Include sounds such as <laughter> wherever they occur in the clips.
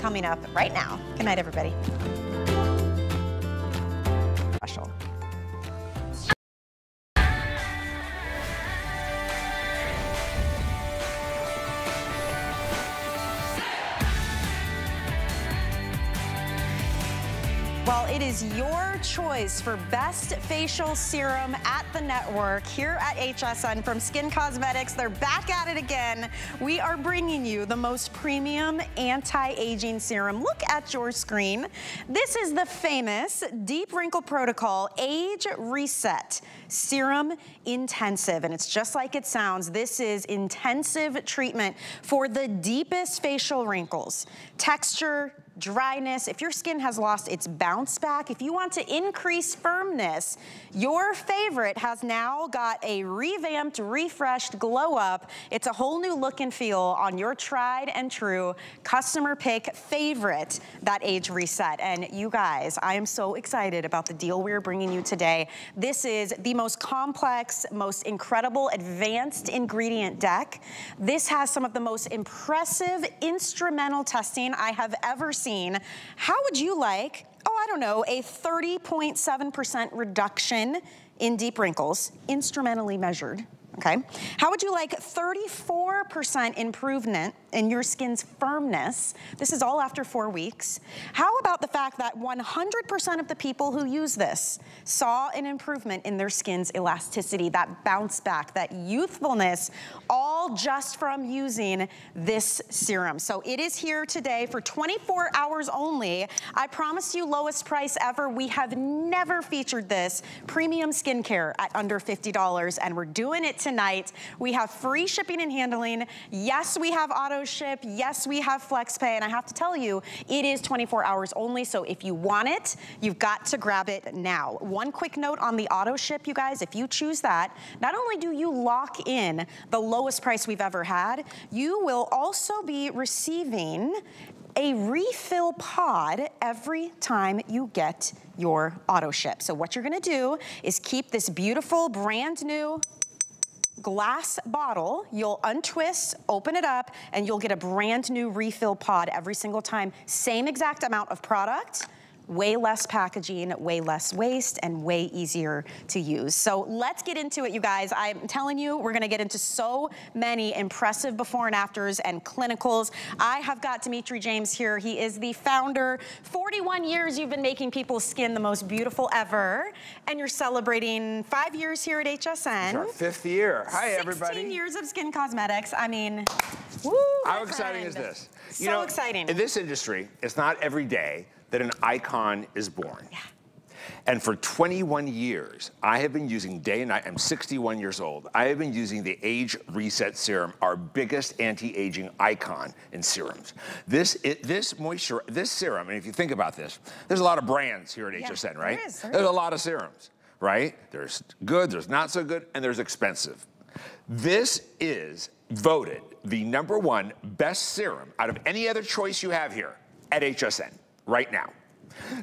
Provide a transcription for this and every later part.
coming up right now. Good night, everybody. Special. Is your choice for best facial serum at the network here at HSN from Skinn Cosmetics. They're back at it again. We are bringing you the most premium anti-aging serum. Look at your screen. This is the famous Deep Wrinkle Protocol Age Reset Serum Intensive. And it's just like it sounds. This is intensive treatment for the deepest facial wrinkles. Texture, dryness, if your skin has lost its bounce back, if you want to increase firmness, your favorite has now got a revamped, refreshed glow up. It's a whole new look and feel on your tried and true customer pick favorite, that age reset. And you guys, I am so excited about the deal we're bringing you today. This is the most complex, most incredible, advanced ingredient deck. This has some of the most impressive instrumental testing I have ever seen. How would you like, oh, I don't know, a 30.7% reduction in deep wrinkles, instrumentally measured, okay? How would you like 34% improvement in your skin's firmness? This is all after four weeks. How about the fact that 100% of the people who use this saw an improvement in their skin's elasticity, that bounce back, that youthfulness, all just from using this serum. So it is here today for 24 hours only. I promise you lowest price ever. We have never featured this premium skincare at under $50 and we're doing it tonight. We have free shipping and handling. Yes, we have auto ship. Yes, we have flex pay. And I have to tell you, it is 24 hours only. So if you want it, you've got to grab it now. One quick note on the auto ship, you guys, if you choose that, not only do you lock in the lowest price we've ever had, you will also be receiving a refill pod every time you get your auto ship. So what you're gonna do is keep this beautiful brand new glass bottle. You'll untwist, open it up, and you'll get a brand new refill pod every single time. Same exact amount of product, way less packaging, way less waste, and way easier to use. So let's get into it, you guys. I'm telling you, we're gonna get into so many impressive before and afters and clinicals. I have got Dimitri James here. He is the founder. 41 years you've been making people's skin the most beautiful ever, and you're celebrating five years here at HSN. It's our fifth year. Hi, everybody. 16 everybody. years of Skinn Cosmetics. I mean, woo, How exciting is friend. this? So exciting. In this industry, it's not every day that an icon is born. Yeah. And for 21 years, I have been using day and night, I'm 61 years old, I have been using the Age Reset Serum, our biggest anti-aging icon in serums. This, it, this moisture, this serum, and if you think about this, there's a lot of brands here at Yeah, HSN, right? is, there there's is. a lot of serums, right? There's good, there's not so good, and there's expensive. This is voted the number one best serum out of any other choice you have here at HSN right now.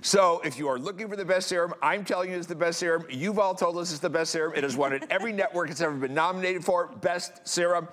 So if you are looking for the best serum, I'm telling you it's the best serum. You've all told us it's the best serum. It has won at every <laughs> network it's ever been nominated for, best serum.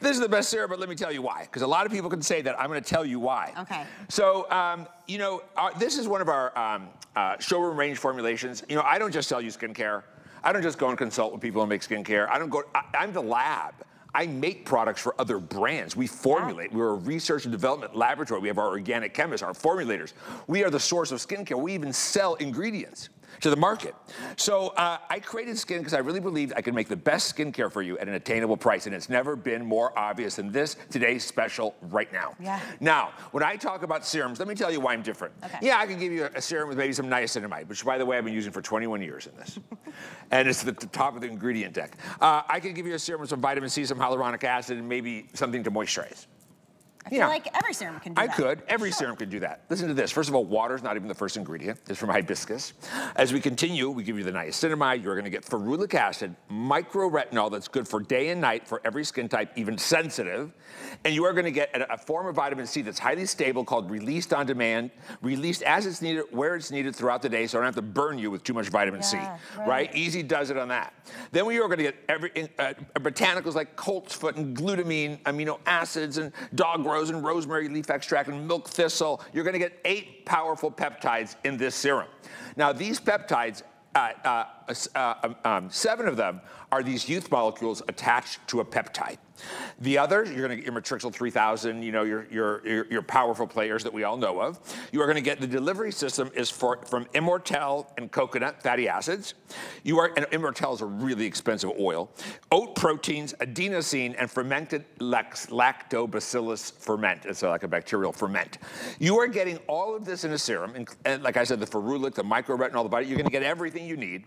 This is the best serum, but let me tell you why. Because a lot of people can say that. I'm going to tell you why. Okay. So, um, you know, uh, this is one of our um, uh, showroom range formulations. You know, I don't just sell you skincare. I don't just go and consult with people and make skincare. I don't go, I, I'm the lab. I make products for other brands. We formulate. We're a research and development laboratory. We have our organic chemists, our formulators. We are the source of skincare. We even sell ingredients to the market. So uh, I created Skinn because I really believed I could make the best skincare for you at an attainable price, and it's never been more obvious than this today's special right now. Yeah. Now, when I talk about serums, let me tell you why I'm different. Okay. Yeah, I can give you a, a serum with maybe some niacinamide, which, by the way, I've been using for 21 years in this. <laughs> and it's the top of the ingredient deck. Uh, I can give you a serum with some vitamin C, some hyaluronic acid, and maybe something to moisturize. I feel like every serum can do I that. could. Every Sure. serum could do that. Listen to this. First of all, water is not even the first ingredient. It's from hibiscus. As we continue, we give you the niacinamide. You're going to get ferulic acid, microretinol that's good for day and night for every skin type, even sensitive. And you are going to get a, a form of vitamin C that's highly stable called released on demand, released as it's needed, where it's needed throughout the day, so I don't have to burn you with too much vitamin C. Right? right. Easy does it on that. Then we are going to get every uh, botanicals like colt's foot and glutamine, amino acids, and dog grows in rosemary leaf extract and milk thistle. You're gonna get eight powerful peptides in this serum. Now, these peptides uh, uh, uh, um, um, seven of them are these youth molecules attached to a peptide. The others, you're going to get your Matrixyl 3000, you know, your, your, your, powerful players that we all know of. You are going to get the delivery system is for, from Immortelle and coconut fatty acids. You are, and Immortelle is a really expensive oil. Oat proteins, adenosine, and fermented lactobacillus ferment. It's like a bacterial ferment. You are getting all of this in a serum, and, and like I said, the ferulic, the microretinol, the body, you're going to get everything you need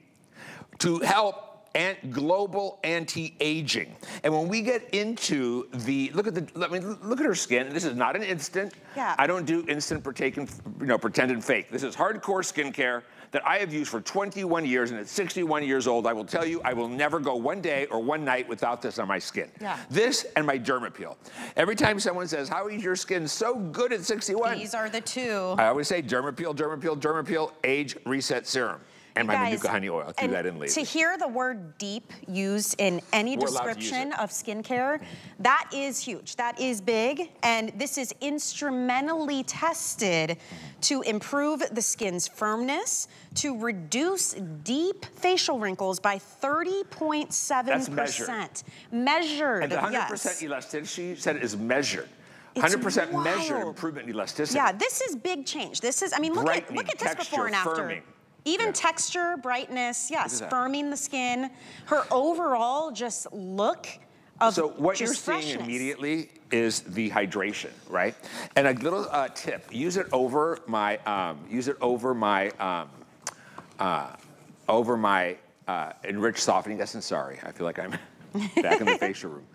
to help and global anti-aging. And when we get into the, look at the, let me look at her skin. This is not an instant. Yeah. I don't do instant pretend, you know, pretend and fake. This is hardcore skincare that I have used for 21 years and at 61 years old, I will tell you, I will never go one day or one night without this on my skin. Yeah. This and my Dermapeel. Every time someone says, how is your skin so good at 61? These are the two. I always say Dermapeel, Dermapeel, Dermapeel, Age Reset Serum and my Manuka honey oil. I'll that in later. To hear the word deep used in any We're description of skincare, that is huge. That is big. And this is instrumentally tested to improve the skin's firmness, to reduce deep facial wrinkles by 30.7%. That's measured. Measured, And the 100% yes. elasticity said is measured. 100% measured improvement in elasticity. Yeah, this is big change. This is, I mean, look at look at this texture, before and after. Firming. Even yeah. texture, brightness, yes, firming the skin. Her overall just look of So what you're freshness. seeing immediately is the hydration, right? And a little uh, tip, use it over my, um, use it over my, um, uh, over my uh, enriched softening essence. Sorry, I feel like I'm <laughs> back in the facial room.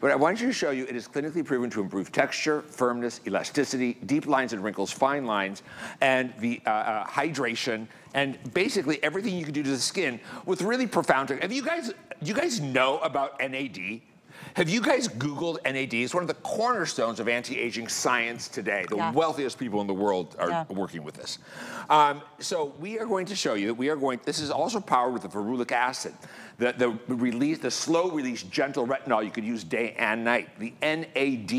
But I wanted to show you it is clinically proven to improve texture, firmness, elasticity, deep lines and wrinkles, fine lines, and the uh, uh, hydration, and basically everything you can do to the skin with really profound. Have you guys, Do you guys know about NAD? Have you guys Googled NAD? It's one of the cornerstones of anti-aging science today. The yeah. wealthiest people in the world are yeah. working with this. Um, so we are going to show you that we are going, this is also powered with the ferulic acid. The, the release, the slow release gentle retinol you could use day and night, the NAD.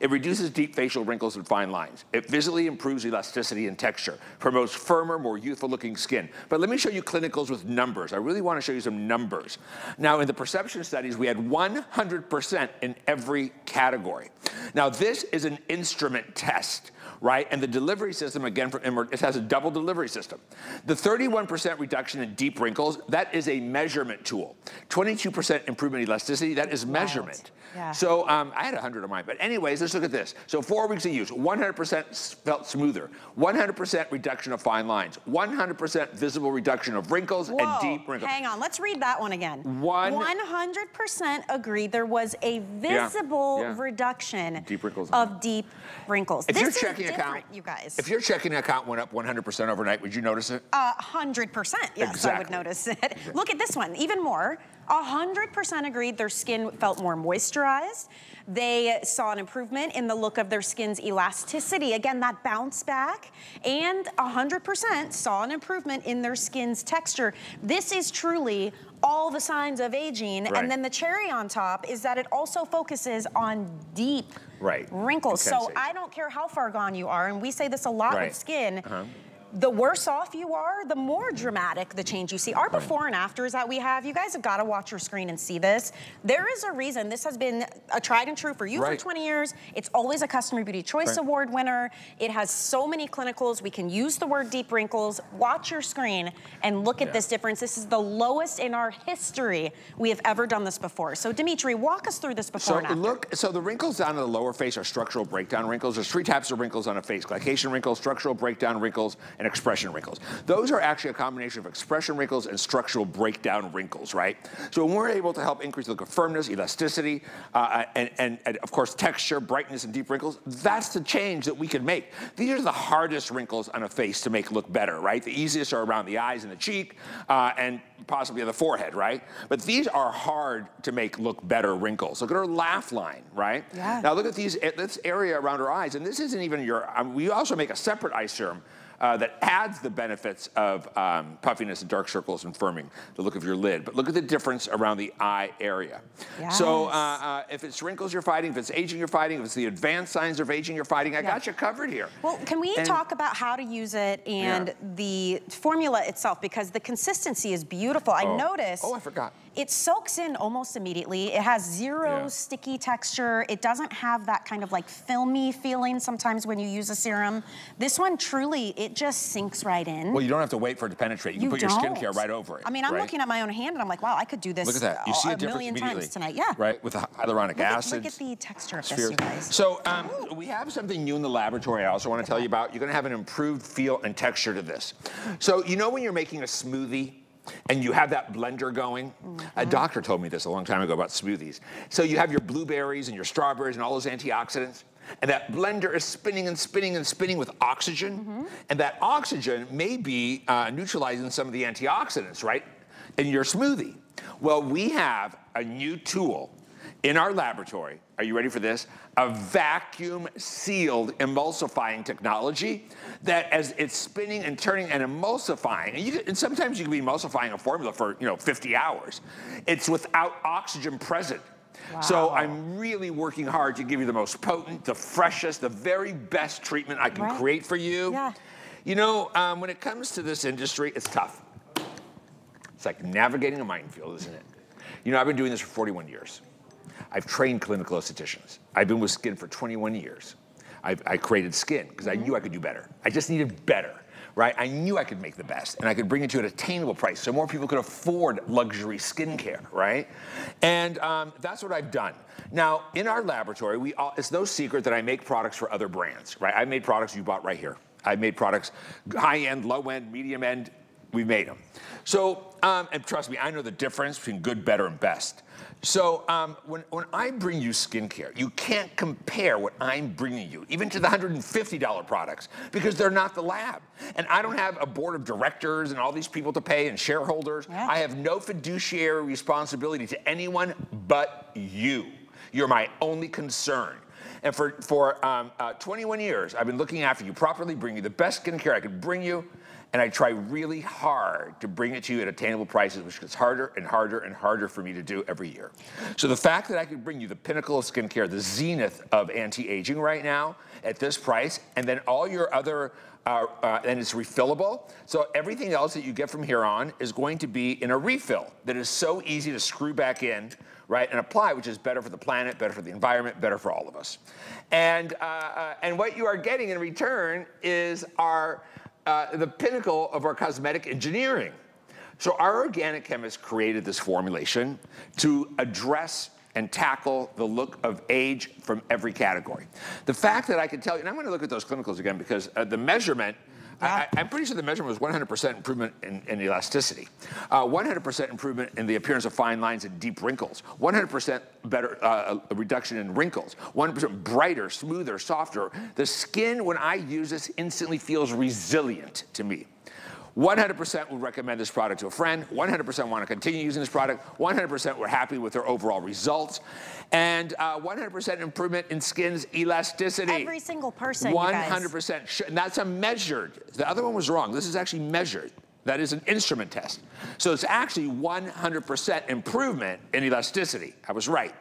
It reduces deep facial wrinkles and fine lines. It visibly improves elasticity and texture, promotes firmer, more youthful looking skin. But let me show you clinicals with numbers. I really want to show you some numbers. Now in the perception studies, we had 100% in every category. Now this is an instrument test right? And the delivery system, again, from Immortelle, it has a double delivery system. The 31% reduction in deep wrinkles, that is a measurement tool. 22% improvement in elasticity, that is measurement. Yeah. So um, I had 100 of mine. But anyways, let's look at this. So four weeks of use, 100% felt smoother, 100% reduction of fine lines, 100% visible reduction of wrinkles Whoa, and deep wrinkles. hang on, let's read that one again. One, 100% agree there was a visible yeah, yeah. reduction deep wrinkles of deep wrinkles. If this your checking account, you guys. If your checking account went up 100% overnight, would you notice it? Uh, 100%, yes, exactly. I would notice it. Look at this one, even more. 100% agreed their skin felt more moisturized. They saw an improvement in the look of their skin's elasticity. Again, that bounce back. And 100% saw an improvement in their skin's texture. This is truly all the signs of aging. Right. And then the cherry on top is that it also focuses on deep right. wrinkles. So I don't care how far gone you are, and we say this a lot right. with skin, uh -huh the worse off you are, the more mm-hmm. dramatic the change you see. Our before and afters that we have, you guys have got to watch your screen and see this. There is a reason this has been a tried and true for you right. for 20 years. It's always a Customer Beauty Choice right. Award winner. It has so many clinicals. We can use the word deep wrinkles. Watch your screen and look at yeah. this difference. This is the lowest in our history we have ever done this before. So Dimitri, walk us through this before so and after. Look, so the wrinkles down in the lower face are structural breakdown wrinkles. There's three types of wrinkles on a face. Glycation wrinkles, structural breakdown wrinkles, and expression wrinkles. Those are actually a combination of expression wrinkles and structural breakdown wrinkles, right? So when we're able to help increase the look of firmness, elasticity, uh, and, and, and, of course texture, brightness, and deep wrinkles, that's the change that we can make. These are the hardest wrinkles on a face to make look better, right? The easiest are around the eyes and the cheek, uh, and possibly the forehead, right? But these are hard to make look better wrinkles. Look at her laugh line, right? Yeah. Now look at these, this area around her eyes, and this isn't even your, um, we also make a separate eye serum uh, that adds the benefits of um, puffiness and dark circles and firming, the look of your lid. But look at the difference around the eye area. Yes. So uh, uh, if it's wrinkles you're fighting, if it's aging you're fighting, if it's the advanced signs of aging you're fighting, I yeah. got you covered here. Well, can we and, talk about how to use it and yeah. the formula itself? Because the consistency is beautiful. I oh. noticed. Oh, I forgot. It soaks in almost immediately. It has zero yeah. sticky texture. It doesn't have that kind of like filmy feeling sometimes when you use a serum. This one truly, it just sinks right in. Well, you don't have to wait for it to penetrate. You, you can put don't. your skincare right over it. I mean, I'm right? looking at my own hand and I'm like, wow, I could do this look at that. You see a, a million times tonight. Yeah. Right, with the hyaluronic look acid. Look at the texture of this, you guys. So um, we have something new in the laboratory I also want to tell you about. You're going to have an improved feel and texture to this. So you know when you're making a smoothie, and you have that blender going. Mm -hmm. A mm-hmm. doctor told me this a long time ago about smoothies. So you have your blueberries and your strawberries and all those antioxidants. And that blender is spinning and spinning and spinning with oxygen. Mm -hmm. And that oxygen may be uh, neutralizing some of the antioxidants, right, in your smoothie. Well, we have a new tool in our laboratory, are you ready for this? A vacuum sealed emulsifying technology that as it's spinning and turning and emulsifying, and, you, and sometimes you can be emulsifying a formula for you know 50 hours. It's without oxygen present. Wow. So I'm really working hard to give you the most potent, the freshest, the very best treatment I can right. create for you. Yeah. You know, um, when it comes to this industry, it's tough. It's like navigating a minefield, isn't it? You know, I've been doing this for 41 years. I've trained clinical estheticians. I've been with Skinn for 21 years. I've, i created Skinn because. I knew I could do better. I just needed better, right? I knew I could make the best and I could bring it to an attainable price so more people could afford luxury skincare, right? And um, that's what I've done. Now, in our laboratory, we all, it's no secret that I make products for other brands, right? I made products you bought right here. I made products high end, low end, medium end, we made them. So, um, and trust me, I know the difference between good, better, and best. So um, when, when I bring you skincare, you can't compare what I'm bringing you, even to the $150 products, because they're not the lab. And I don't have a board of directors and all these people to pay and shareholders. Yeah. I have no fiduciary responsibility to anyone but you. You're my only concern. And for, for um, uh, 21 years, I've been looking after you properly, bringing you the best skincare I could bring you, and I try really hard to bring it to you at attainable prices, which gets harder and harder and harder for me to do every year. So the fact that I could bring you the pinnacle of skincare, the zenith of anti-aging right now at this price, and then all your other uh, uh, and it's refillable. So everything else that you get from here on is going to be in a refill that is so easy to screw back in, right, and apply, which is better for the planet, better for the environment, better for all of us. And, uh, uh and what you are getting in return is our uh, the pinnacle of our cosmetic engineering. So our organic chemists created this formulation to address and tackle the look of age from every category. The fact that I can tell you, and I'm going to look at those clinicals again because uh, the measurement I, am pretty sure the measurement was 100% improvement in, in elasticity, 100% uh, improvement in the appearance of fine lines and deep wrinkles, 100% better uh, reduction in wrinkles, 100% brighter, smoother, softer. The skin, when I use this, instantly feels resilient to me. 100% would recommend this product to a friend. 100% want to continue using this product. 100% were happy with their overall results. And 100% uh, improvement in skin's elasticity. Every single person, 100%. And that's a measured. The other one was wrong. This is actually measured. That is an instrument test. So it's actually 100% improvement in elasticity. I was right.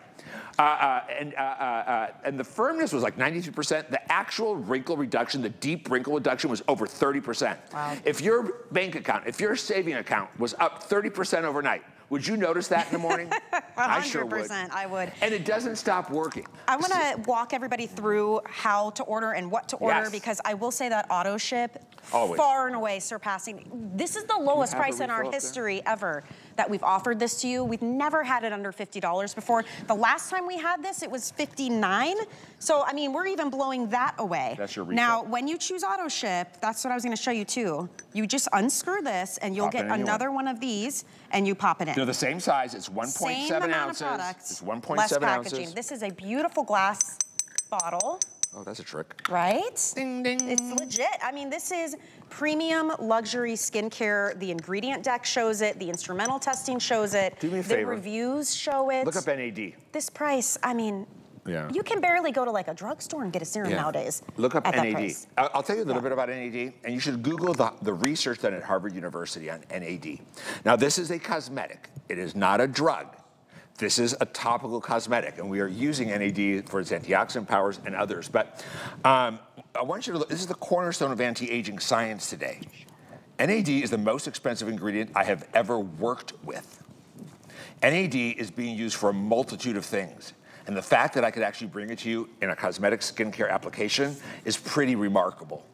Uh, uh, and, uh, uh, uh, and the firmness was like 92%. The actual wrinkle reduction, the deep wrinkle reduction was over 30%. Wow. If your bank account, if your saving account was up 30% overnight, would you notice that in the morning? 100%, <laughs> I sure would. I would. And it doesn't stop working. I want to walk everybody through how to order and what to order yes. because I will say that auto ship Always. far and away surpassing. This is the lowest price in our history ever that we've offered this to you. We've never had it under $50 before. The last time we had this, it was 59. So, I mean, we're even blowing that away. That's your refill. Now, when you choose auto ship, that's what I was gonna show you too. You just unscrew this and you'll pop get another one of these and you pop it in. They're the same size, it's 1.7 ounces. Products, it's 1.7 ounces. This is a beautiful glass bottle. Oh, that's a trick. Right? Ding, ding. It's legit. I mean, this is premium luxury skincare. The ingredient deck shows it. The instrumental testing shows it. Do me a favor. The reviews show it. Look up NAD. This price, I mean, Yeah. You can barely go to like a drugstore and get a serum Yeah. nowadays. Look up NAD. I'll, I'll tell you a little Yeah. bit about NAD, and you should Google the, the research done at Harvard University on NAD. Now, this is a cosmetic. It is not a drug. This is a topical cosmetic, and we are using NAD for its antioxidant powers and others. But um, I want you to look, this is the cornerstone of anti-aging science today. NAD is the most expensive ingredient I have ever worked with. NAD is being used for a multitude of things. And the fact that I could actually bring it to you in a cosmetic skincare application is pretty remarkable.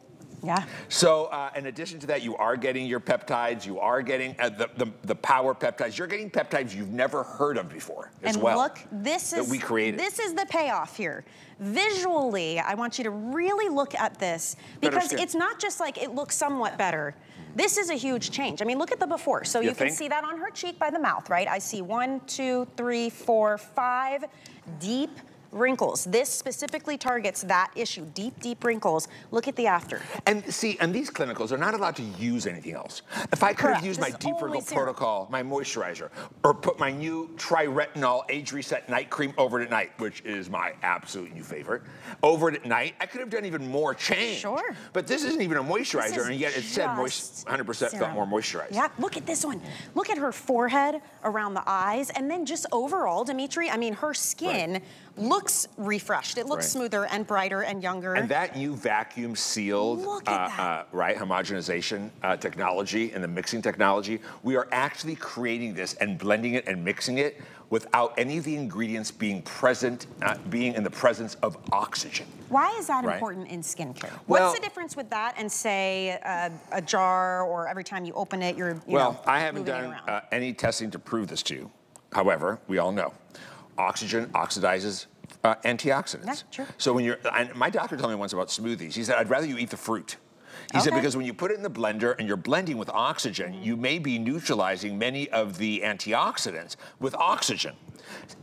Yeah. So, uh, in addition to that, you are getting your peptides, you are getting uh, the, the, the power peptides, you're getting peptides you've never heard of before as and well. look, this is we created. This is the payoff here. Visually, I want you to really look at this because it's not just like it looks somewhat better. This is a huge change. I mean, look at the before. So You you, can see that on her cheek by the mouth, right? I see one, two, three, four, five deep wrinkles. This specifically targets that issue, deep, deep wrinkles. Look at the after. And see, and these clinicals are not allowed to use anything else. If I could have used This my deep wrinkle serum. protocol, my moisturizer, or put my new tri-retinol age reset night cream over it at night, which is my absolute new favorite, over it at night, I could have done even more change. Sure. But this isn't even a moisturizer, is and yet it said 100% felt more moisturized. Yeah, look at this one. Look at her forehead, around the eyes, and then just overall, Dimitri, I mean, her skin looks refreshed. It looks Right. smoother and brighter and younger. And that new vacuum sealed, uh, uh, right, homogenization uh, technology and the mixing technology, we are actually creating this and blending it and mixing it without any of the ingredients being present, uh, being in the presence of oxygen. Why is that Right. important in skincare? Well- What's the difference with that and say uh, a jar or every time you open it, you're, you well, know, I haven't done uh, any testing to prove this to you. However, we all know oxygen oxidizes uh, antioxidants. Yeah, true. So when you're, and my doctor told me once about smoothies. He said, I'd rather you eat the fruit. He said, because when you put it in the blender and you're blending with oxygen, you may be neutralizing many of the antioxidants with oxygen.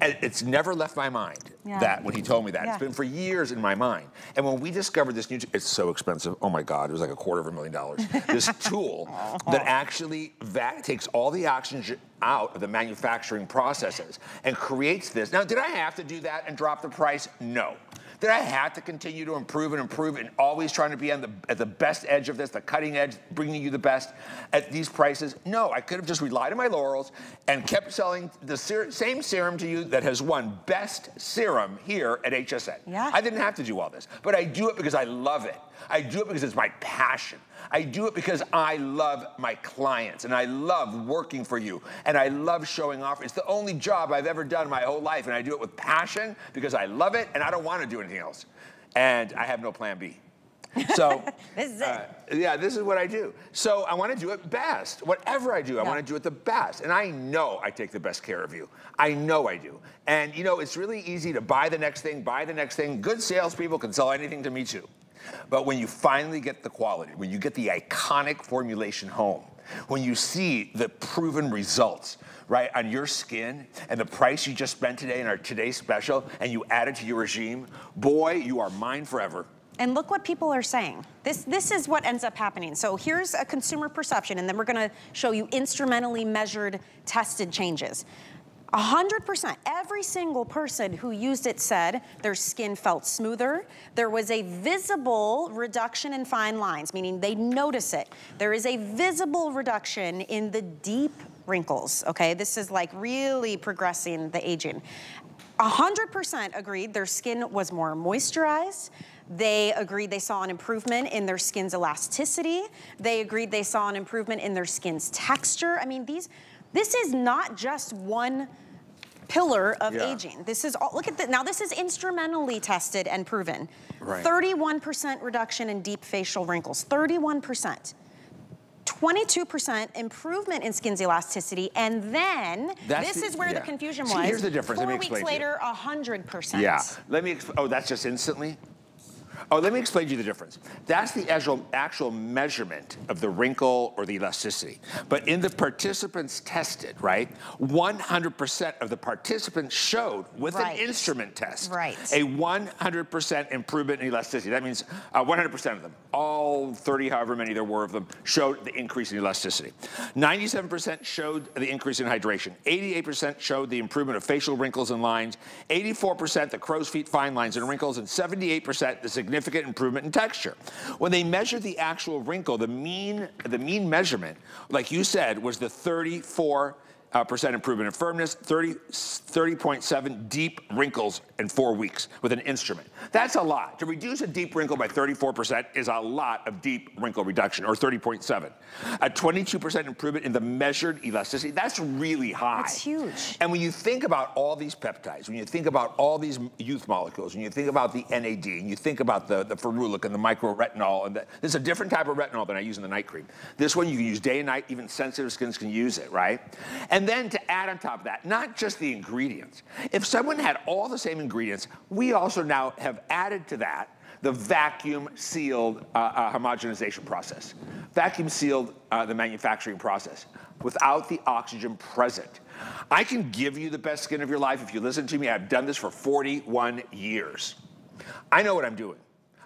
And it's never left my mind Yeah. that when he told me that. Yeah. It's been for years in my mind. And when we discovered this new, it's so expensive. Oh my God, it was like a quarter of a million dollars. <laughs> This tool that actually va- takes all the oxygen out of the manufacturing processes and creates this. Now, did I have to do that and drop the price? No. Did I have to continue to improve and improve and always trying to be on the at the best edge of this, the cutting edge, bringing you the best at these prices? No, I could have just relied on my laurels and kept selling the ser- same serum to you that has won best serum here at HSN. Yeah. I didn't have to do all this, but I do it because I love it. I do it because it's my passion. I do it because I love my clients and I love working for you and I love showing off. It's the only job I've ever done my whole life and I do it with passion because I love it and I don't want to do anything else. And I have no plan B. So, <laughs> This is it. uh, yeah, this is what I do. So I want to do it best. Whatever I do, I Yeah. want to do it the best. And I know I take the best care of you. I know I do. And you know, it's really easy to buy the next thing, buy the next thing. Good salespeople can sell anything to me too. But when you finally get the quality, when you get the iconic formulation home, when you see the proven results, right, on your skin and the price you just spent today in our today's special, and you add it to your regime, boy, you are mine forever. And look what people are saying. This, this is what ends up happening. So here's a consumer perception, and then we're gonna show you instrumentally measured, tested changes. 100%, every single person who used it said their skin felt smoother. There was a visible reduction in fine lines, meaning they notice it. There is a visible reduction in the deep wrinkles, okay? This is like really progressing the aging. 100% agreed their skin was more moisturized. They agreed they saw an improvement in their skin's elasticity. They agreed they saw an improvement in their skin's texture. I mean, these, this is not just one pillar of Yeah. aging. This is all, look at that. Now this is instrumentally tested and proven. Right. 31% reduction in deep facial wrinkles, 31%. 22% improvement in skin's elasticity, and then That's this the- is where the yeah. confusion See, was. here's the difference. Let Four me weeks later, 100%. Yeah. Let me. Oh, that's just instantly. Oh, let me explain to you the difference. That's the actual, actual measurement of the wrinkle or the elasticity. But in the participants tested, right, 100% of the participants showed with Right. an instrument test Right. a 100% improvement in elasticity. That means uh, 100% of them, all 30, however many there were of them, showed the increase in elasticity. 97% showed the increase in hydration. 88% showed the improvement of facial wrinkles and lines. 84% the crow's feet fine lines and wrinkles, and 78% the significant improvement in texture. When they measured the actual wrinkle, the mean, the mean measurement, like you said, was the 34 uh, percent improvement in firmness, 30, 30.7 deep wrinkles in four weeks with an instrument. That's a lot. To reduce a deep wrinkle by 34% is a lot of deep wrinkle reduction, or 30.7. A 22% improvement in the measured elasticity, that's really high. That's huge. And when you think about all these peptides, when you think about all these youth molecules, when you think about the NAD, and you think about the, the ferulic and the microretinol, and the, this is a different type of retinol than I use in the night cream. This one you can use day and night, even sensitive skins can use it, right? And then to add on top of that, not just the ingredients. If someone had all the same ingredients, we also now have added to that the vacuum sealed uh, uh, homogenization process. Vacuum sealed uh, the manufacturing process without the oxygen present. I can give you the best skin of your life if you listen to me. I've done this for 41 years. I know what I'm doing.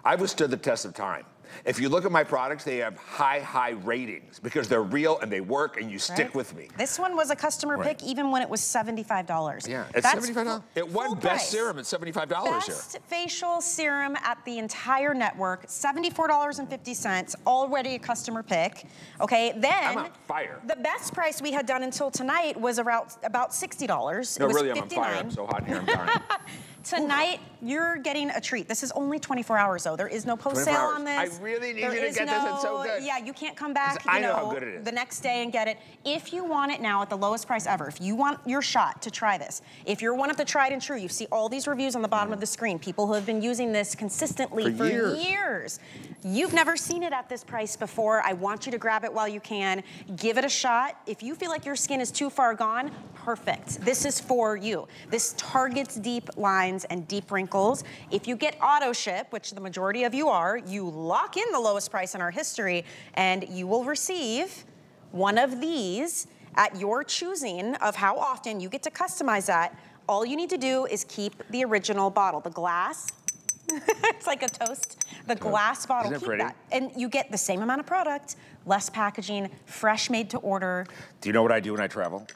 I've withstood the test of time. If you look at my products, they have high, high ratings because they're real and they work and you stick Right. with me. This one was a customer Right. pick even when it was $75. Yeah, it's That's $75. It won best price. serum at $75 here. Best facial serum at the entire network, $74.50, already a customer pick. Okay, then I'm on fire. the best price we had done until tonight was around about $60. No, it was really, I'm on fire. I'm so hot in here, I'm dying. <laughs> Tonight, you're getting a treat. This is only 24 hours, though. There is no post sale hours. on this. I really need There you to get this. It's so no- good. Yeah, you can't come back. I you know how good it is. The next day and get it. If you want it now at the lowest price ever, if you want your shot to try this, if you're one of the tried and true, you see all these reviews on the bottom of the screen. People who have been using this consistently For for, years. years. You've never seen it at this price before. I want you to grab it while you can. Give it a shot. If you feel like your skin is too far gone, perfect. This is for you. This targets deep lines and deep wrinkles. If you get auto ship, which the majority of you are, you lock in the lowest price in our history and you will receive one of these at your choosing of how often you get to customize that. All you need to do is keep the original bottle, the glass. <laughs> it's like a toast. The glass bottle, Isn't it keep pretty? that. And you get the same amount of product, less packaging, fresh made to order. Do you know what I do when I travel?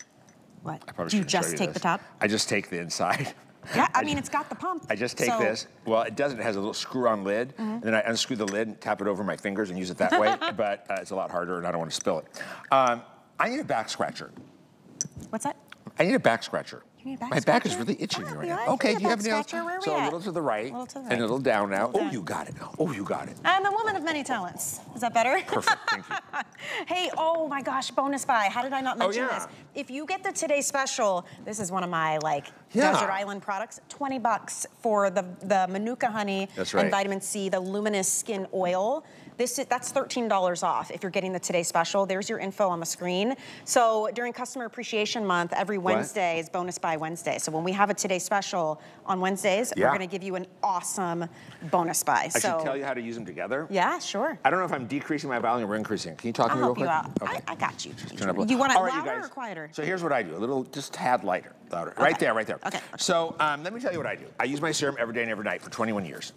What? I probably do you just take this. the top? I just take the inside. <laughs> Yeah, I I mean, it's got the pump. I just take So- this. Well, it doesn't. It has a little screw-on lid, Mm-hmm. and then I unscrew the lid and tap it over my fingers and use it that way. <laughs> but uh, it's a lot harder, and I don't want to spill it. Um, I need a back scratcher. What's that? I need a back scratcher. Back my back is really itching Oh, right now. Okay, do you have back any else? scratcher. Where we So a little to the right, Little to the and a little down now. Little Oh, down. you got it. Oh, you got it. I'm a woman of many talents. Is that better? Perfect. Thank you. <laughs> hey, oh my gosh, bonus buy. How did I not Oh, mention yeah. this? If you get the Today Special, this is one of my like Yeah. desert island products, 20 bucks for the, the Manuka honey right. and vitamin C, the luminous skin oil. This is, that's $13 off if you're getting the Today Special. There's your info on the screen. So during Customer Appreciation Month, every Wednesday is Bonus Buy Wednesday. So when we have a Today Special on Wednesdays, Yeah. we're gonna give you an awesome bonus buy. I so, should tell you how to use them together. Yeah, sure. I don't know if I'm decreasing my volume or increasing. Can you talk to I'll me real help you quick? out. I, I got you. Turn up a- You want it right, louder or quieter? So here's what I do, a little, just tad lighter, louder. Right there, right there. Okay, okay. So um, let me tell you what I do. I use my serum every day and every night for 21 years.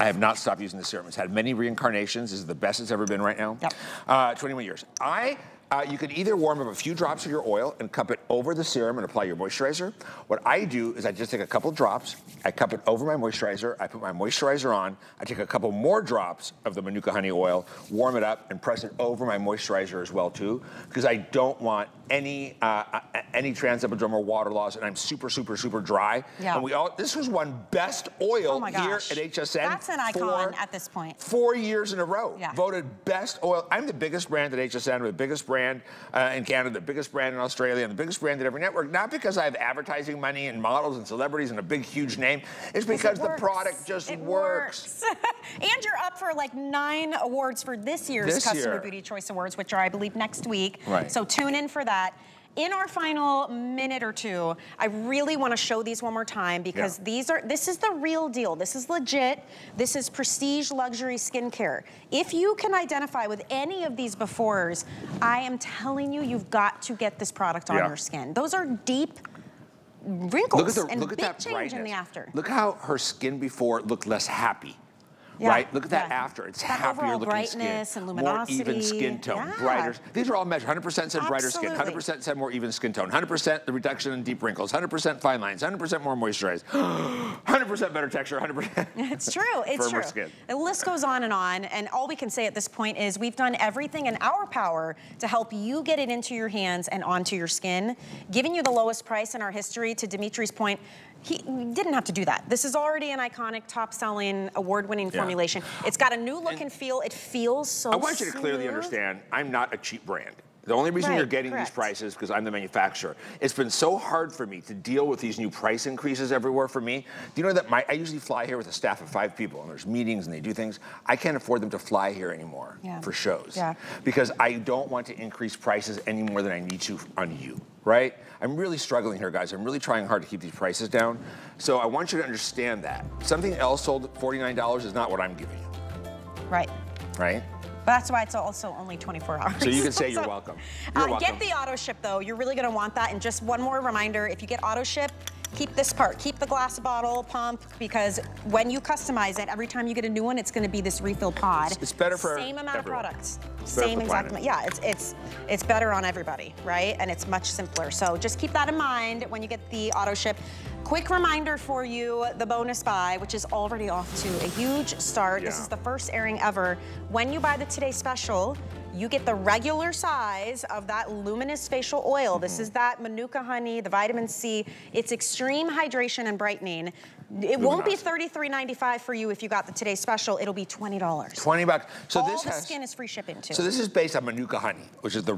I have not stopped using the serum. It's had many reincarnations. This is the best it's ever been right now. Yep. Uh, 21 years. I, uh, you can either warm up a few drops of your oil and cup it over the serum and apply your moisturizer. What I do is I just take a couple drops, I cup it over my moisturizer, I put my moisturizer on, I take a couple more drops of the Manuka honey oil, warm it up, and press it over my moisturizer as well too, because I don't want any uh, uh, any transepidermal water loss, and I'm super, super, super dry. Yeah. And we all this was one best oil Oh here at HSN. That's an icon for at this point. Four years in a row. Yeah. Voted best oil. I'm the biggest brand at HSN, the biggest brand uh, in Canada, the biggest brand in Australia, and the biggest brand at every network. Not because I have advertising money and models and celebrities and a big, huge name. It's because It the product just It works. <laughs> and you're up for like nine awards for this year's This Customer year. Beauty Choice Awards, which are, I believe, next week. Right. So tune in for that. In our final minute or two, I really wanna show these one more time because yeah. these are, this is the real deal. This is legit. This is prestige luxury skincare. If you can identify with any of these befores, I am telling you, you've got to get this product on yeah. your skin. Those are deep wrinkles look at the, and look at big that change brightness. in the after. Look how her skin before looked less happy. Yeah. right? Look at that yeah. after. It's that happier looking skin. And luminosity. More even skin tone, yeah. brighter. These are all measured. 100% said brighter skin, 100% said more even skin tone, 100% the reduction in deep wrinkles, 100% fine lines, 100% more moisturized, <gasps> 100% better texture, 100%. It's true. <laughs> It's true. Skin. The list goes on and on, and all we can say at this point is we've done everything in our power to help you get it into your hands and onto your skin, giving you the lowest price in our history. To Dimitri's point, he didn't have to do that. This is already an iconic, top-selling, award-winning yeah. formulation. It's got a new look and, and, feel. It feels so I want you to clearly understand, I'm not a cheap brand. The only reason right, you're getting correct. these prices because I'm the manufacturer. It's been so hard for me to deal with these new price increases everywhere for me. Do you know that my I usually fly here with a staff of five people and there's meetings and they do things. I can't afford them to fly here anymore yeah. for shows. Yeah. Because I don't want to increase prices any more than I need to on you, right? I'm really struggling here, guys. I'm really trying hard to keep these prices down. So I want you to understand that. Something else sold $49 is not what I'm giving you. Right. Right? But that's why it's also only 24 hours. So you can say <laughs> you're welcome. You're uh, welcome. Get the auto ship though. You're really gonna want that. And just one more reminder, if you get auto ship, keep this part, keep the glass bottle pump because when you customize it, every time you get a new one, it's going to be this refill pod. It's, it's better for same amount everyone. of products, same exact amount. Yeah, it's it's it's better on everybody, right? And it's much simpler. So just keep that in mind when you get the auto ship. Quick reminder for you, the bonus buy, which is already off to a huge start. Yeah. This is the first airing ever. When you buy the Today Special, you get the regular size of that luminous facial oil. Mm -hmm. This mm-hmm. is that Manuka honey, the vitamin C. It's extreme hydration and brightening. It won't be $33.95 for you if you got the Today Special. It'll be $20. 20 bucks. So All this the has, skin is free shipping too. So this is based on Manuka honey, which is the,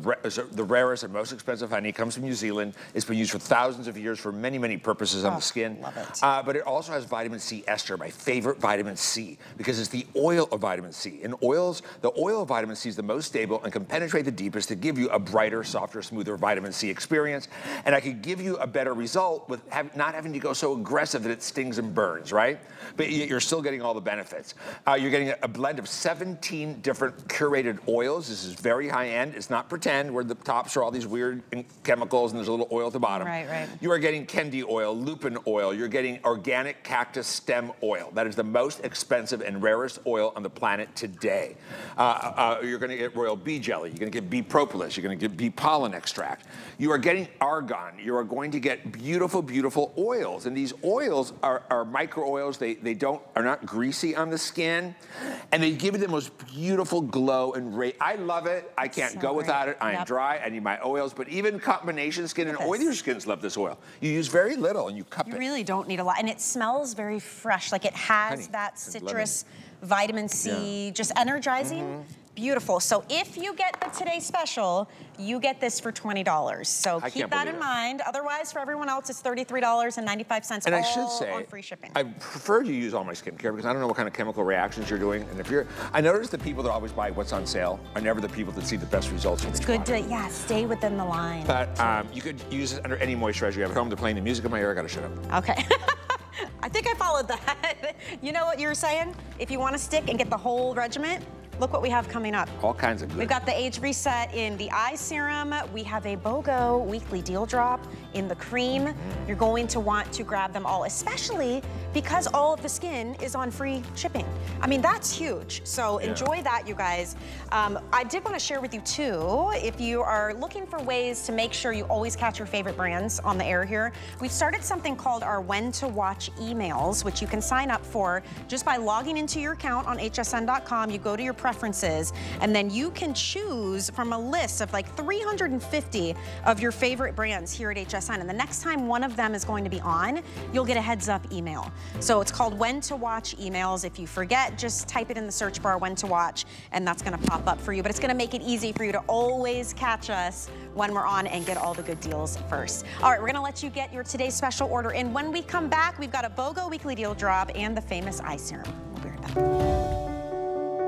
the rarest and most expensive honey. It comes from New Zealand. It's been used for thousands of years for many, many purposes on oh, the skin. Love it. Uh, but it also has vitamin C ester, my favorite vitamin C, because it's the oil of vitamin C. And oils, the oil of vitamin C is the most stable and can penetrate the deepest to give you a brighter, softer, smoother vitamin C experience. And I could give you a better result with have, not having to go so aggressive that it stings and burns, right? but you're still getting all the benefits. Uh, you're getting a blend of 17 different curated oils. This is very high end. It's not pretend where the tops are all these weird chemicals and there's a little oil at the bottom. Right, right. You are getting kendi oil, lupin oil. You're getting organic cactus stem oil. That is the most expensive and rarest oil on the planet today. Uh, uh, you're going to get royal bee jelly. You're going to get bee propolis. You're going to get bee pollen extract. You are getting argan. You are going to get beautiful, beautiful oils. And these oils are, are micro oils. They, they don't are not greasy on the skin, and they give you the most beautiful glow and rate. I love it. I can't so go great. without it. I yep. am dry. I need my oils, but even combination skin and oilier skins love this oil. You use very little and you cup you it. You really don't need a lot, and it smells very fresh. Like it has Honey, that citrus, vitamin C, yeah. just energizing. Mm -hmm Beautiful. So if you get the Today Special, you get this for $20. So I keep that in it. mind. Otherwise, for everyone else, it's $33.95 And I should say, on free shipping. I prefer you use all my skincare because I don't know what kind of chemical reactions you're doing. And if you're, I notice the people that always buy what's on sale are never the people that see the best results. It's good to, yeah, stay within the line. But um, you could use it under any moisturizer you have at home. They're playing the music in my ear. I gotta shut up. Okay. <laughs> I think I followed that. <laughs> you know what you were saying? If you want to stick and get the whole regiment, Look what we have coming up. All kinds of good. We've got the age reset in the eye serum. We have a BOGO weekly deal drop in the cream. Mm -hmm. You're going to want to grab them all, especially because all of the Skinn is on free shipping. I mean, that's huge. So yeah. enjoy that, you guys. Um, I did want to share with you too, if you are looking for ways to make sure you always catch your favorite brands on the air here, we've started something called our when to watch emails, which you can sign up for just by logging into your account on hsn.com. You go to your preferences, and then you can choose from a list of like 350 of your favorite brands here at HSN. And the next time one of them is going to be on, you'll get a heads up email. So it's called When to Watch Emails. If you forget, just type it in the search bar, When to Watch, and that's gonna pop up for you. But it's gonna make it easy for you to always catch us when we're on and get all the good deals first. All right, we're gonna let you get your today's special order in. When we come back, we've got a BOGO weekly deal drop and the famous eye serum. We'll be right back.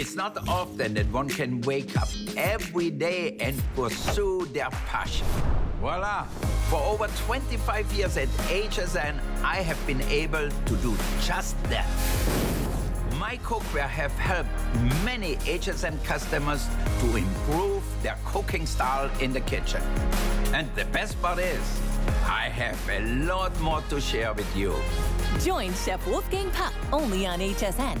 It's not often that one can wake up every day and pursue their passion. Voila! For over 25 years at HSN, I have been able to do just that. My cookware have helped many HSN customers to improve their cooking style in the kitchen. And the best part is, I have a lot more to share with you. Join Chef Wolfgang Puck only on HSN.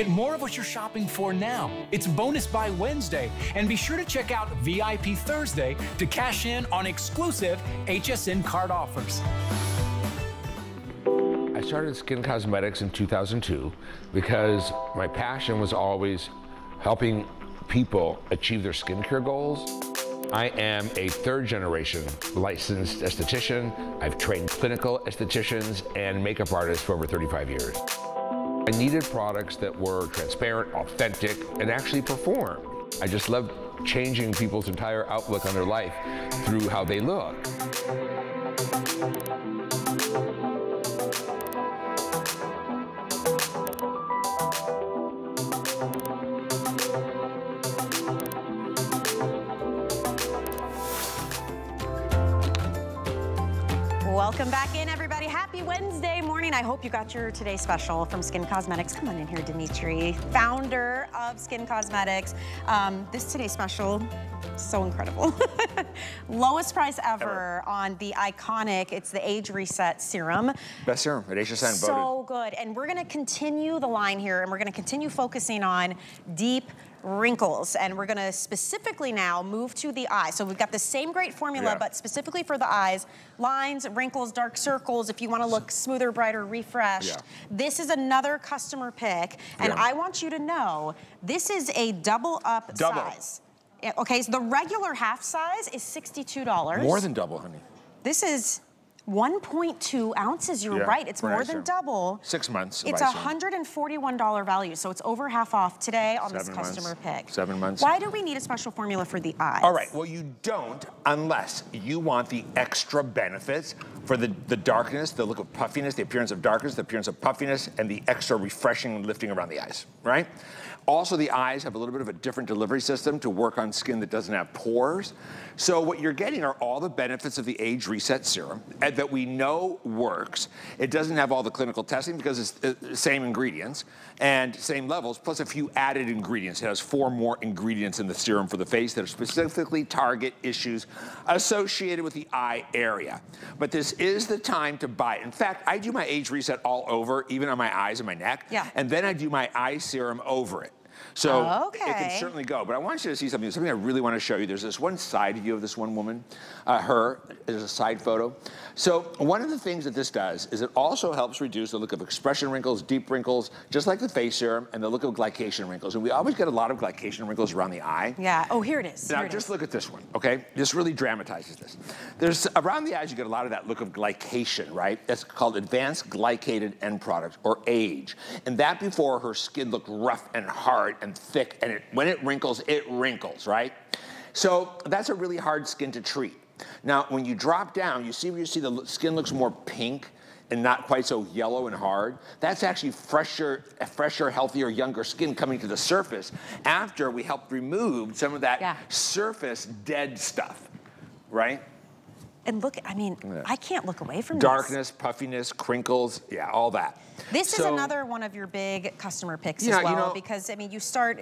Get more of what you're shopping for now. It's Bonus Buy Wednesday, and be sure to check out VIP Thursday to cash in on exclusive HSN card offers. I started Skinn Cosmetics in 2002 because my passion was always helping people achieve their skincare goals. I am a third generation licensed esthetician. I've trained clinical estheticians and makeup artists for over 35 years. I needed products that were transparent, authentic, and actually performed. I just love changing people's entire outlook on their life through how they look. Welcome back in. Morning. I hope you got your today special from Skinn Cosmetics. Come on in here, Dimitri, founder of Skinn Cosmetics. Um, this today special, so incredible. <laughs> Lowest price ever, Ever. on the iconic, it's the Age Reset Serum. Best serum at HSN So voted. good. And we're gonna continue the line here and we're gonna continue focusing on deep wrinkles. And we're gonna specifically now move to the eye. So we've got the same great formula, Yeah. but specifically for the eyes, lines, wrinkles, dark circles, if you wanna look smoother, brighter, refreshed. Yeah. This is another customer pick. And Yeah. I want you to know, this is a double up Double. size. Okay, so the regular half size is $62. More than double, honey. This is 1.2 ounces, you're Yeah, right. It's more nice than double. Six months It's a $141 value, so it's over half off today on this Seven months. customer pick. Seven months. Why do we need a special formula for the eyes? All right, well, you don't unless you want the extra benefits for the, the darkness, the look of puffiness, the appearance of darkness, the appearance of puffiness, and the extra refreshing and lifting around the eyes, right? Also, the eyes have a little bit of a different delivery system to work on skin that doesn't have pores. So what you're getting are all the benefits of the Age Reset Serum eh, that we know works. It doesn't have all the clinical testing because it's the same ingredients and same levels, plus a few added ingredients. It has four more ingredients in the serum for the face that are specifically target issues associated with the eye area. But this is the time to buy it. In fact, I do my Age Reset all over, even on my eyes and my neck. Yeah. And then I do my eye serum over it. So it can certainly go. But I want you to see something, something I really want to show you. There's this one side view of this one woman, uh, her, there's a side photo. So one of the things that this does is it also helps reduce the look of expression wrinkles, deep wrinkles, just like the face serum, and the look of glycation wrinkles. And we always get a lot of glycation wrinkles around the eye. Yeah. Oh, here it is. Now, it just is. look at this one, okay? This really dramatizes this. There's around the eyes, you get a lot of that look of glycation, right? That's called advanced glycated end product or age. And that before her skin looked rough and hard and thick, and it, when it wrinkles, it wrinkles, right? So that's a really hard skin to treat. Now, when you drop down, you see where you see the skin looks more pink and not quite so yellow and hard. That's actually fresher, fresher, healthier, younger skin coming to the surface after we helped remove some of that Yeah. surface dead stuff, right? And look, I mean, Yeah. I can't look away from this. Darkness, puffiness, crinkles, yeah, all that. This is another one of your big customer picks Yeah, as you well know- because I mean you start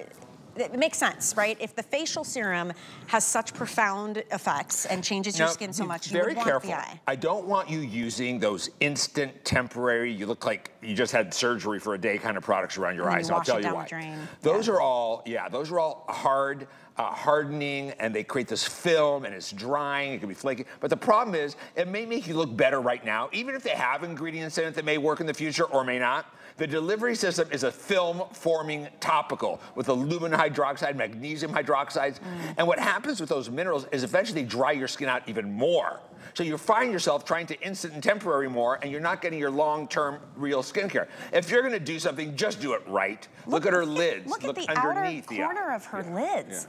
it makes sense, right? If the facial serum has such profound effects and changes your skin so much, you very careful. the eye. I don't want you using those instant, temporary, you look like you just had surgery for a day kind of products around your And eyes. you I'll tell you why. Those are all, yeah, those are all hard, uh, hardening, and they create this film, and it's drying. It can be flaky. But the problem is, it may make you look better right now, even if they have ingredients in it that may work in the future or may not. The delivery system is a film-forming topical with aluminum hydroxide, magnesium hydroxides. And what happens with those minerals is eventually they dry your skin out even more. So you find yourself trying to instant and temporary more, and you're not getting your long-term real skincare. If you're gonna do something, just do it right. Look, at her lids. Look, at the underneath outer the corner of her Yeah, lids.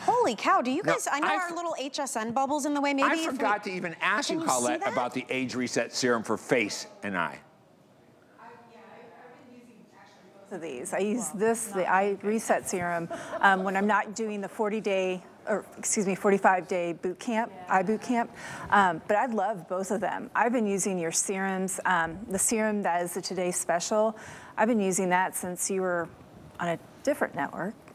Holy cow, do you Now, guys, I know I our little HSN bubbles in the way, maybe I if we- forgot to even ask you, you Colette, that? about the age reset serum for face and eye. I yeah, I've I've been using both of these. I use this, the eye reset serum, um, when I'm not doing the 40 day, or excuse me, 45 day boot camp, eye boot camp. Um, but I love both of them. I've been using your serums. Um, the serum that is the Today Special, I've been using that since you were on a different network. <laughs>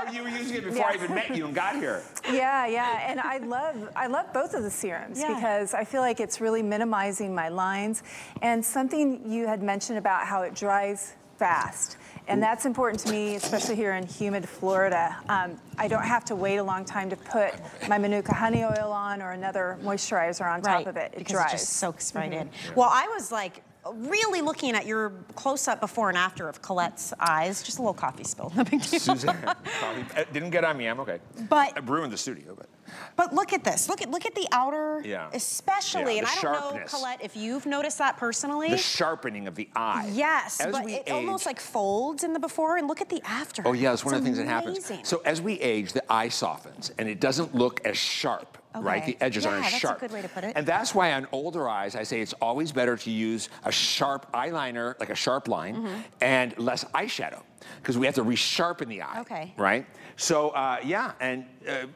Oh, you were using it before I even met you and got here. Yeah, yeah, and I love I love both of the serums Yeah. because I feel like it's really minimizing my lines. And something you had mentioned about how it dries fast, and that's important to me, especially here in humid Florida. Um, I don't have to wait a long time to put my Manuka honey oil on or another moisturizer on top of it. It because dries. It just soaks right in. Well, I was like really looking at your close-up before and after of Colette's eyes. Just a little coffee spill, no big deal. Suzanne, coffee- uh, didn't get on me. I'm okay. But- I ruined the studio, but But look at this. Look at look at the outer, Yeah. especially. Yeah, and I don't sharpness. know, Colette, if you've noticed that personally. the sharpening of the eye. yes, As but it age, almost like folds in the before, and look at the after. Oh yeah, that's one of the things that happens. So as we age, the eye softens and it doesn't look as sharp, right? The edges Yeah, aren't as that's a sharp. good way to put it. And that's why on older eyes, I say it's always better to use a sharp eyeliner, like a sharp line, Mm-hmm. and less eyeshadow, because we have to resharpen the eye. Okay. Right. So uh, yeah, and uh,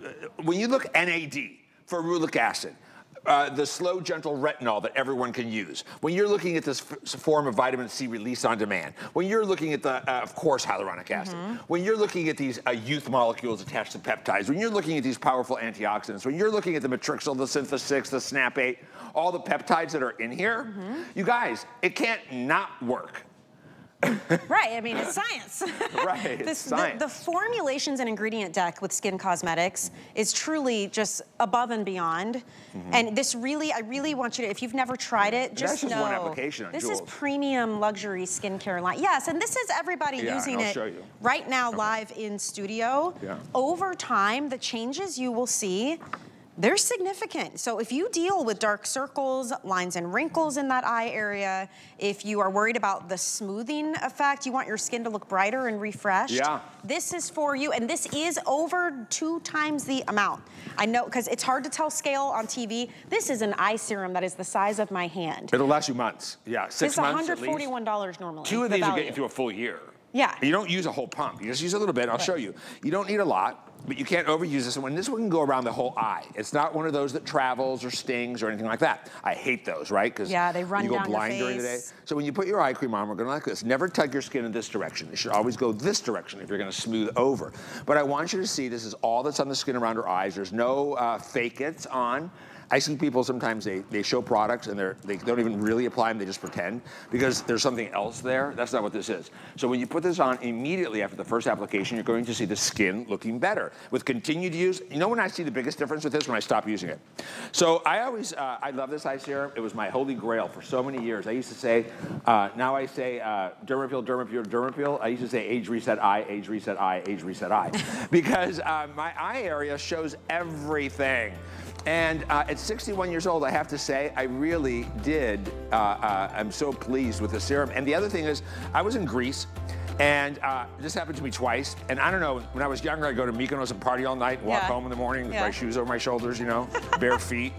when you look NAD, ferulic acid. Uh, the slow, gentle retinol that everyone can use. When you're looking at this f- form of vitamin C release on demand, when you're looking at the, uh, of course, hyaluronic acid, Mm-hmm. when you're looking at these uh, youth molecules attached to peptides, when you're looking at these powerful antioxidants, when you're looking at the matrixyl, the synthase 6, the SNAP 8, all the peptides that are in here, Mm-hmm. you guys, it can't not work. Right, I mean, it's science. <laughs> Right, This, science. The, the formulations and ingredient deck with Skinn Cosmetics is truly just above and beyond. Mm-hmm. And this really, I really want you to, if you've never tried it, just just know. one application on this Jules. is premium luxury skincare line. Yes, and this is everybody Yeah, using it right now live in studio. Yeah. Over time, the changes you will see they're significant. So if you deal with dark circles, lines and wrinkles in that eye area, if you are worried about the smoothing effect, you want your skin to look brighter and refreshed, Yeah. this is for you. And this is over two times the amount. I know, because it's hard to tell scale on TV. This is an eye serum that is the size of my hand. It'll last you months. Yeah, six It's months at least. $141 normally. Two of the these will value. get you through a full year. Yeah. You don't use a whole pump. You just use a little bit. I'll show you. You don't need a lot, but you can't overuse this one. This one can go around the whole eye. It's not one of those that travels or stings or anything like that. I hate those, right? Because Yeah, they run you go down blind during the day. So when you put your eye cream on, we're going to like this. Never tug your skin in this direction. It should always go this direction if you're going to smooth over. But I want you to see this is all that's on the skin around her eyes. There's no uh, fake it's on. I see people sometimes they, they show products and they're, they don't even really apply them, they just pretend because there's something else there. That's not what this is. So when you put this on immediately after the first application, you're going to see the skin looking better. With continued use, you know when I see the biggest difference with this? When I stop using it. So I always, uh, I love this eye serum. It was my holy grail for so many years. I used to say, uh, now I say uh, Dermapeel, Dermapeel. I used to say age reset eye, age reset eye, age reset eye. <laughs> because uh, my eye area shows everything. And uh, at 61 years old, I have to say, I really did. Uh, uh, I'm so pleased with the serum. And the other thing is, I was in Greece, and uh, this happened to me twice. And I don't know, when I was younger, I'd go to Mykonos and party all night, and walk Yeah. home in the morning with Yeah. my shoes over my shoulders, you know, bare <laughs> feet.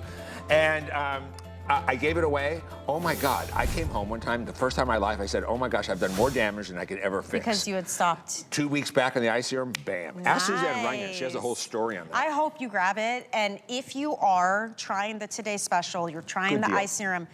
And um, I I gave it away. Oh my God! I came home one time, the first time in my life. I said, "Oh my gosh, I've done more damage than I could ever fix." Because you had stopped. Two weeks back on the eye serum, bam. Ask Suzanne Runyan. She has a whole story on that. I hope you grab it. And if you are trying the Today Special, you're trying Good the deal. eye serum,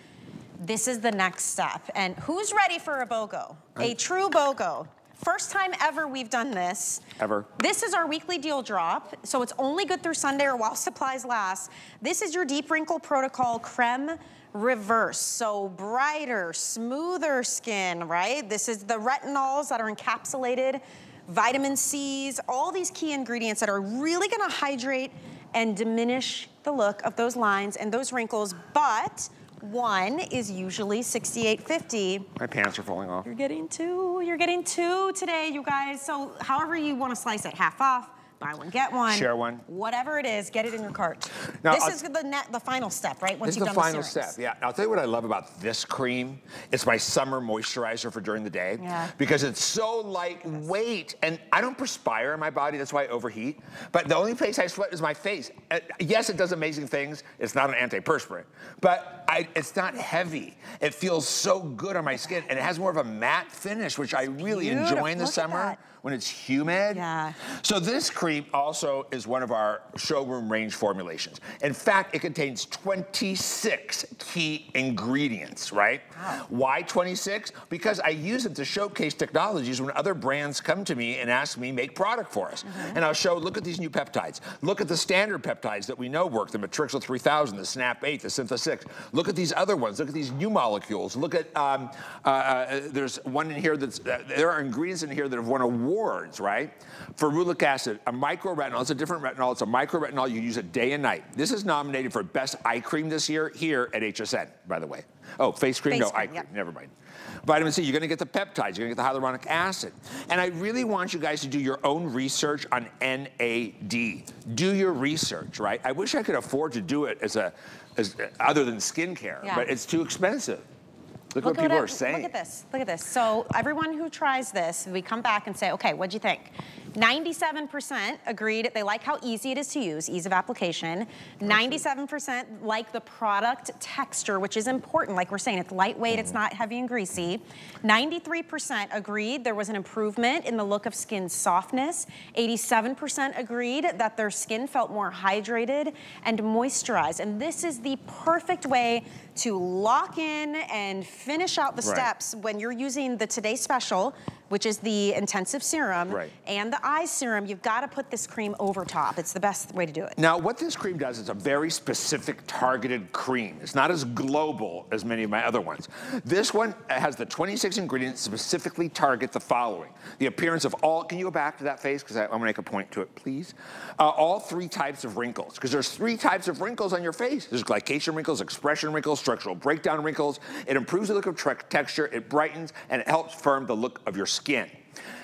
this is the next step. And who's ready for a BOGO? A true BOGO. First time ever we've done this. Ever. This is our weekly deal drop, so it's only good through Sunday or while <laughs> supplies last. This is your Deep Wrinkle Protocol Creme Reverse. So brighter, smoother skin, right? This is the retinols that are encapsulated, vitamin C's, all these key ingredients that are really gonna hydrate and diminish the look of those lines and those wrinkles, but one is usually 68.50. My pants are falling off. You're getting two, you're getting two today, you guys. So however you wanna slice it, half off, buy one, get one. Share one. Whatever it is, get it in your cart. Now, this I'll- is the net, the final step, right? Once This is you've the done final the step. Yeah. Now, I'll tell you what I love about this cream. It's my summer moisturizer for during the day. Yeah. Because it's so lightweight. And I don't perspire in my body. That's why I overheat. But the only place I sweat is my face. Uh, yes, it does amazing things. It's not an antiperspirant. But I, it's not heavy. It feels so good on my skin. And it has more of a matte finish, which I really enjoy in the Look summer when it's humid. Yeah. So this cream also is one of our showroom range formulations. In fact, it contains 26 key ingredients, right? Why 26? Because I use it to showcase technologies when other brands come to me and ask me make product for us. And I'll show, look at these new peptides. Look at the standard peptides that we know work, the Matrixyl 3000, the Snap 8, the Syntha 6. Look at these other ones. Look at these new molecules. Look at, um, uh, uh, there's one in here that's, uh, there are ingredients in here that have won awards, right? Ferulic acid, a microretinol. It's a different retinol. It's a microretinol. You use it day and night. This is nominated for best eye cream this year here at HSN, by the way. Oh, face cream? Face no, cream, eye cream. yep. Never mind. Vitamin C, you're gonna get the peptides, you're gonna get the hyaluronic acid. And I really want you guys to do your own research on NAD. Do your research, right? I wish I could afford to do it as a, as, other than skincare, Yeah. but it's too expensive. Look, Look what people at, are saying. Look at this, look at this. So everyone who tries this, we come back and say, okay, what'd you think? 97% agreed they like how easy it is to use, ease of application. 97% like the product texture, which is important. Like we're saying, it's lightweight, it's mm-hmm. not heavy and greasy. 93% agreed there was an improvement in the look of skin softness. 87% agreed that their skin felt more hydrated and moisturized. And this is the perfect way to lock in and finish out the Right. steps when you're using the Today Special, which is the intensive serum, Right. and the eye serum, you've got to put this cream over top. It's the best way to do it. Now, what this cream does is a very specific targeted cream. It's not as global as many of my other ones. This one has the 26 ingredients specifically target the following. The appearance of all, can you go back to that face? Because I'm gonna make a point to it, please. Uh, all three types of wrinkles, because there's three types of wrinkles on your face. There's glycation wrinkles, expression wrinkles, structural breakdown wrinkles. It improves the look of texture, it brightens, and it helps firm the look of your skin skin.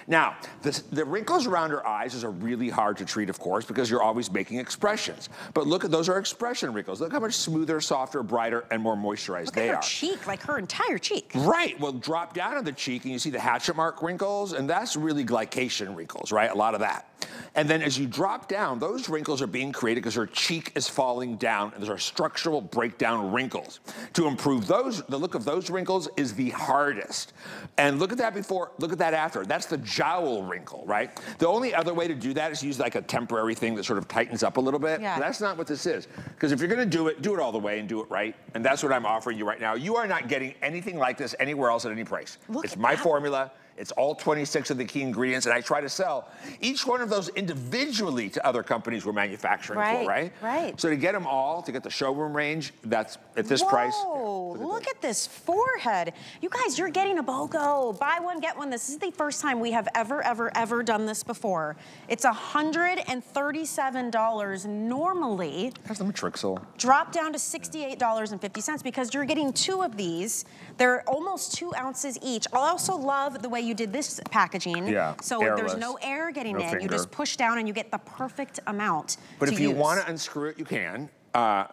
Now, this, the wrinkles around her eyes are really hard to treat, of course, because you're always making expressions. But look at those are expression wrinkles. Look how much smoother, softer, brighter, and more moisturized Look they at her are. cheek, like her entire cheek. Right. Well, drop down on the cheek and you see the hatchet mark wrinkles, and that's really glycation wrinkles, right? A lot of that. And then as you drop down, those wrinkles are being created because her cheek is falling down, and those are structural breakdown wrinkles. To improve those, the look of those wrinkles is the hardest. And look at that before, look at that after. That's the jowl wrinkle, right? The only other way to do that is use like a temporary thing that sort of tightens up a little bit. Yeah. That's not what this is. Because if you're gonna do it, do it all the way and do it right. And that's what I'm offering you right now. You are not getting anything like this anywhere else at any price. Look it's my that. formula. It's all 26 of the key ingredients, and I try to sell each one of those individually to other companies we're manufacturing Right, for, right? right. So to get them all, to get the showroom range, that's at this price. Whoa, Look at look at this forehead. You guys, you're getting a BOGO. Buy one, get one. This is the first time we have ever, ever, ever done this before. It's $137 normally. That's the Matrixyl. Drop down to $68.50 because you're getting two of these. They're almost two ounces each. I also love the way you did this packaging. Yeah, So there's no air getting No in. You just push down and you get the perfect amount But if you want to unscrew it, you can. Uh,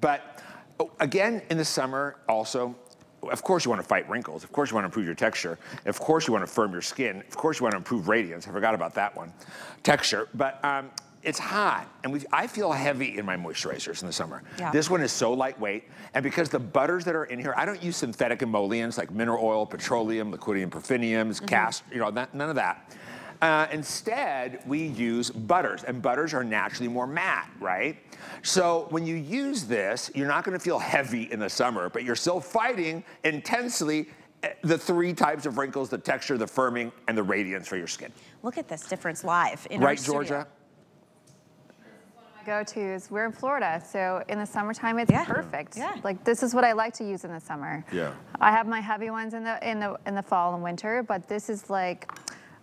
but oh, again, in the summer, also, of course you want to fight wrinkles. Of course you want to improve your texture. Of course you want to firm your skin. Of course you want to improve radiance. I forgot about that one. Texture. But um, it's hot, and I feel heavy in my moisturizers in the summer. Yeah. This one is so lightweight, and because the butters that are in here, I don't use synthetic emollients like mineral oil, petroleum, liquidum paraffinums, cast, you know, that, none of that. Uh, instead, we use butters, and butters are naturally more matte, right? So when you use this, you're not gonna feel heavy in the summer, but you're still fighting intensely eh, the three types of wrinkles, the texture, the firming, and the radiance for your skin. Look at this difference live in our Right, studio. Georgia? Go-tos. We're in Florida, so in the summertime it's Yeah. perfect. Yeah. Like this is what I like to use in the summer. Yeah. I have my heavy ones in the in the in the fall and winter, but this is like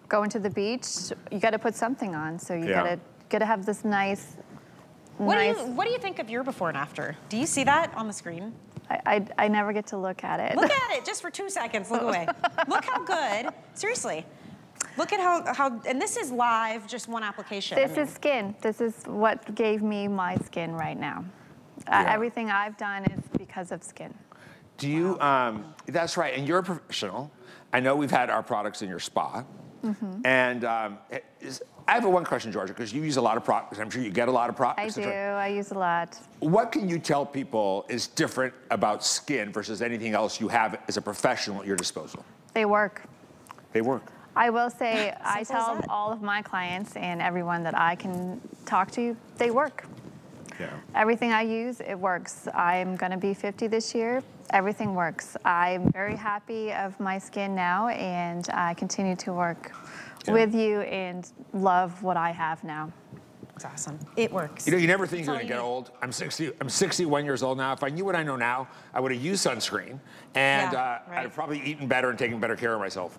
going to the beach. You got to put something on, so you Yeah. got to got to have this nice. What nice. do you What do you think of your before and after? Do you see that on the screen? I, I I never get to look at it. Look <laughs> at it just for two seconds. Look away. Look how good. Seriously. Look at how how and this is live, just one application. I This mean, is skin. This is what gave me my skin right now. Uh, everything I've done is because of Skinn. Do you, um, that's right, and you're a professional. I know we've had our products in your spa. Mm-hmm. And um, it is, I have a one question, Georgia, because you use a lot of products. I'm sure you get a lot of products. I do. I use a lot. What can you tell people is different about Skinn versus anything else you have as a professional at your disposal? They work. They work. I will say, <laughs> I tell all of my clients and everyone that I can talk to, they work. Yeah. Everything I use, it works. I'm going to be 50 this year. Everything works. I'm very happy of my skin now, and I continue to work Yeah. with you and love what I have now. It's awesome. It works. You know, you never think That's you're gonna you get need. old. I'm 60. I'm 61 years old now. If I knew what I know now, I would have used sunscreen, and Yeah, uh, right. I'd have probably eaten better and taken better care of myself.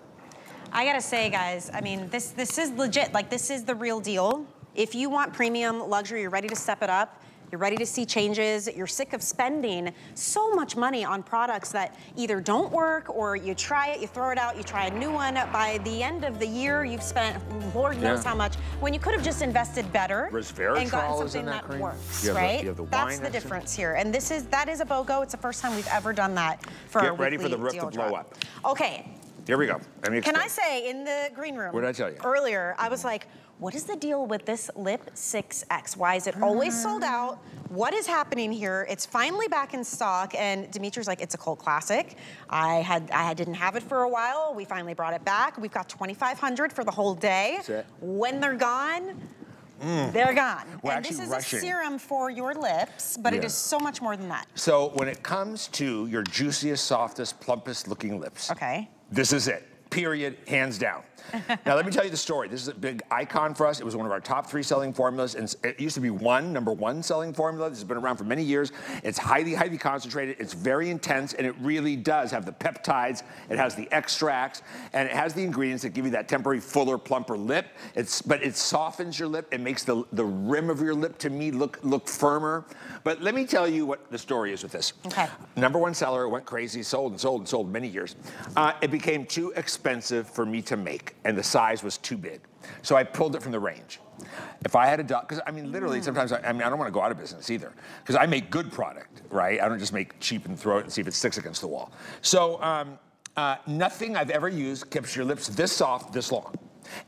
I gotta say, guys, I mean, this this is legit. Like, this is the real deal. If you want premium luxury, you're ready to step it up. You're ready to see changes. You're sick of spending so much money on products that either don't work or you try it, you throw it out, you try a new one. By the end of the year, you've spent Lord knows Yeah. how much when you could have just invested better and Resveratrol gotten something that that, works, the- right? have the That's the next to it. difference here. And this is that is a BOGO. It's the first time we've ever done that for Get our ready for the roof to blow drop. up. Okay, Here we go. Let me can I say in the green room? What did I tell you? Earlier, I was like, what is the deal with this Lip 6X? Why is it always sold mm-hmm. out? What is happening here? It's finally back in stock, and Dimitri's like, it's a cult classic. I had I didn't have it for a while. We finally brought it back. We've got 2,500 for the whole day. That's it. When they're gone, mm. they're gone. We're and this is rushing. a serum for your lips, but it Yeah. is so much more than that. So when it comes to your juiciest, softest, plumpest looking lips, Okay. This is it. Period, hands down. Now let me tell you the story. This is a big icon for us. It was one of our top three selling formulas, and it used to be one number one selling formula. This has been around for many years. It's highly, highly concentrated. It's very intense, and it really does have the peptides. It has the extracts, and it has the ingredients that give you that temporary, fuller, plumper lip. It's but it softens your lip. It makes the the rim of your lip to me look look firmer. But let me tell you what the story is with this. Okay. Number one seller, it went crazy, sold and sold and sold many years. Uh, it became too expensive for me to make, and the size was too big. So I pulled it from the range. If I had a dog, because I mean, literally, sometimes I, I mean, I don't want to go out of business either, because I make good product, right? I don't just make cheap and throw it and see if it sticks against the wall. So um, uh, nothing I've ever used keeps your lips this soft, this long.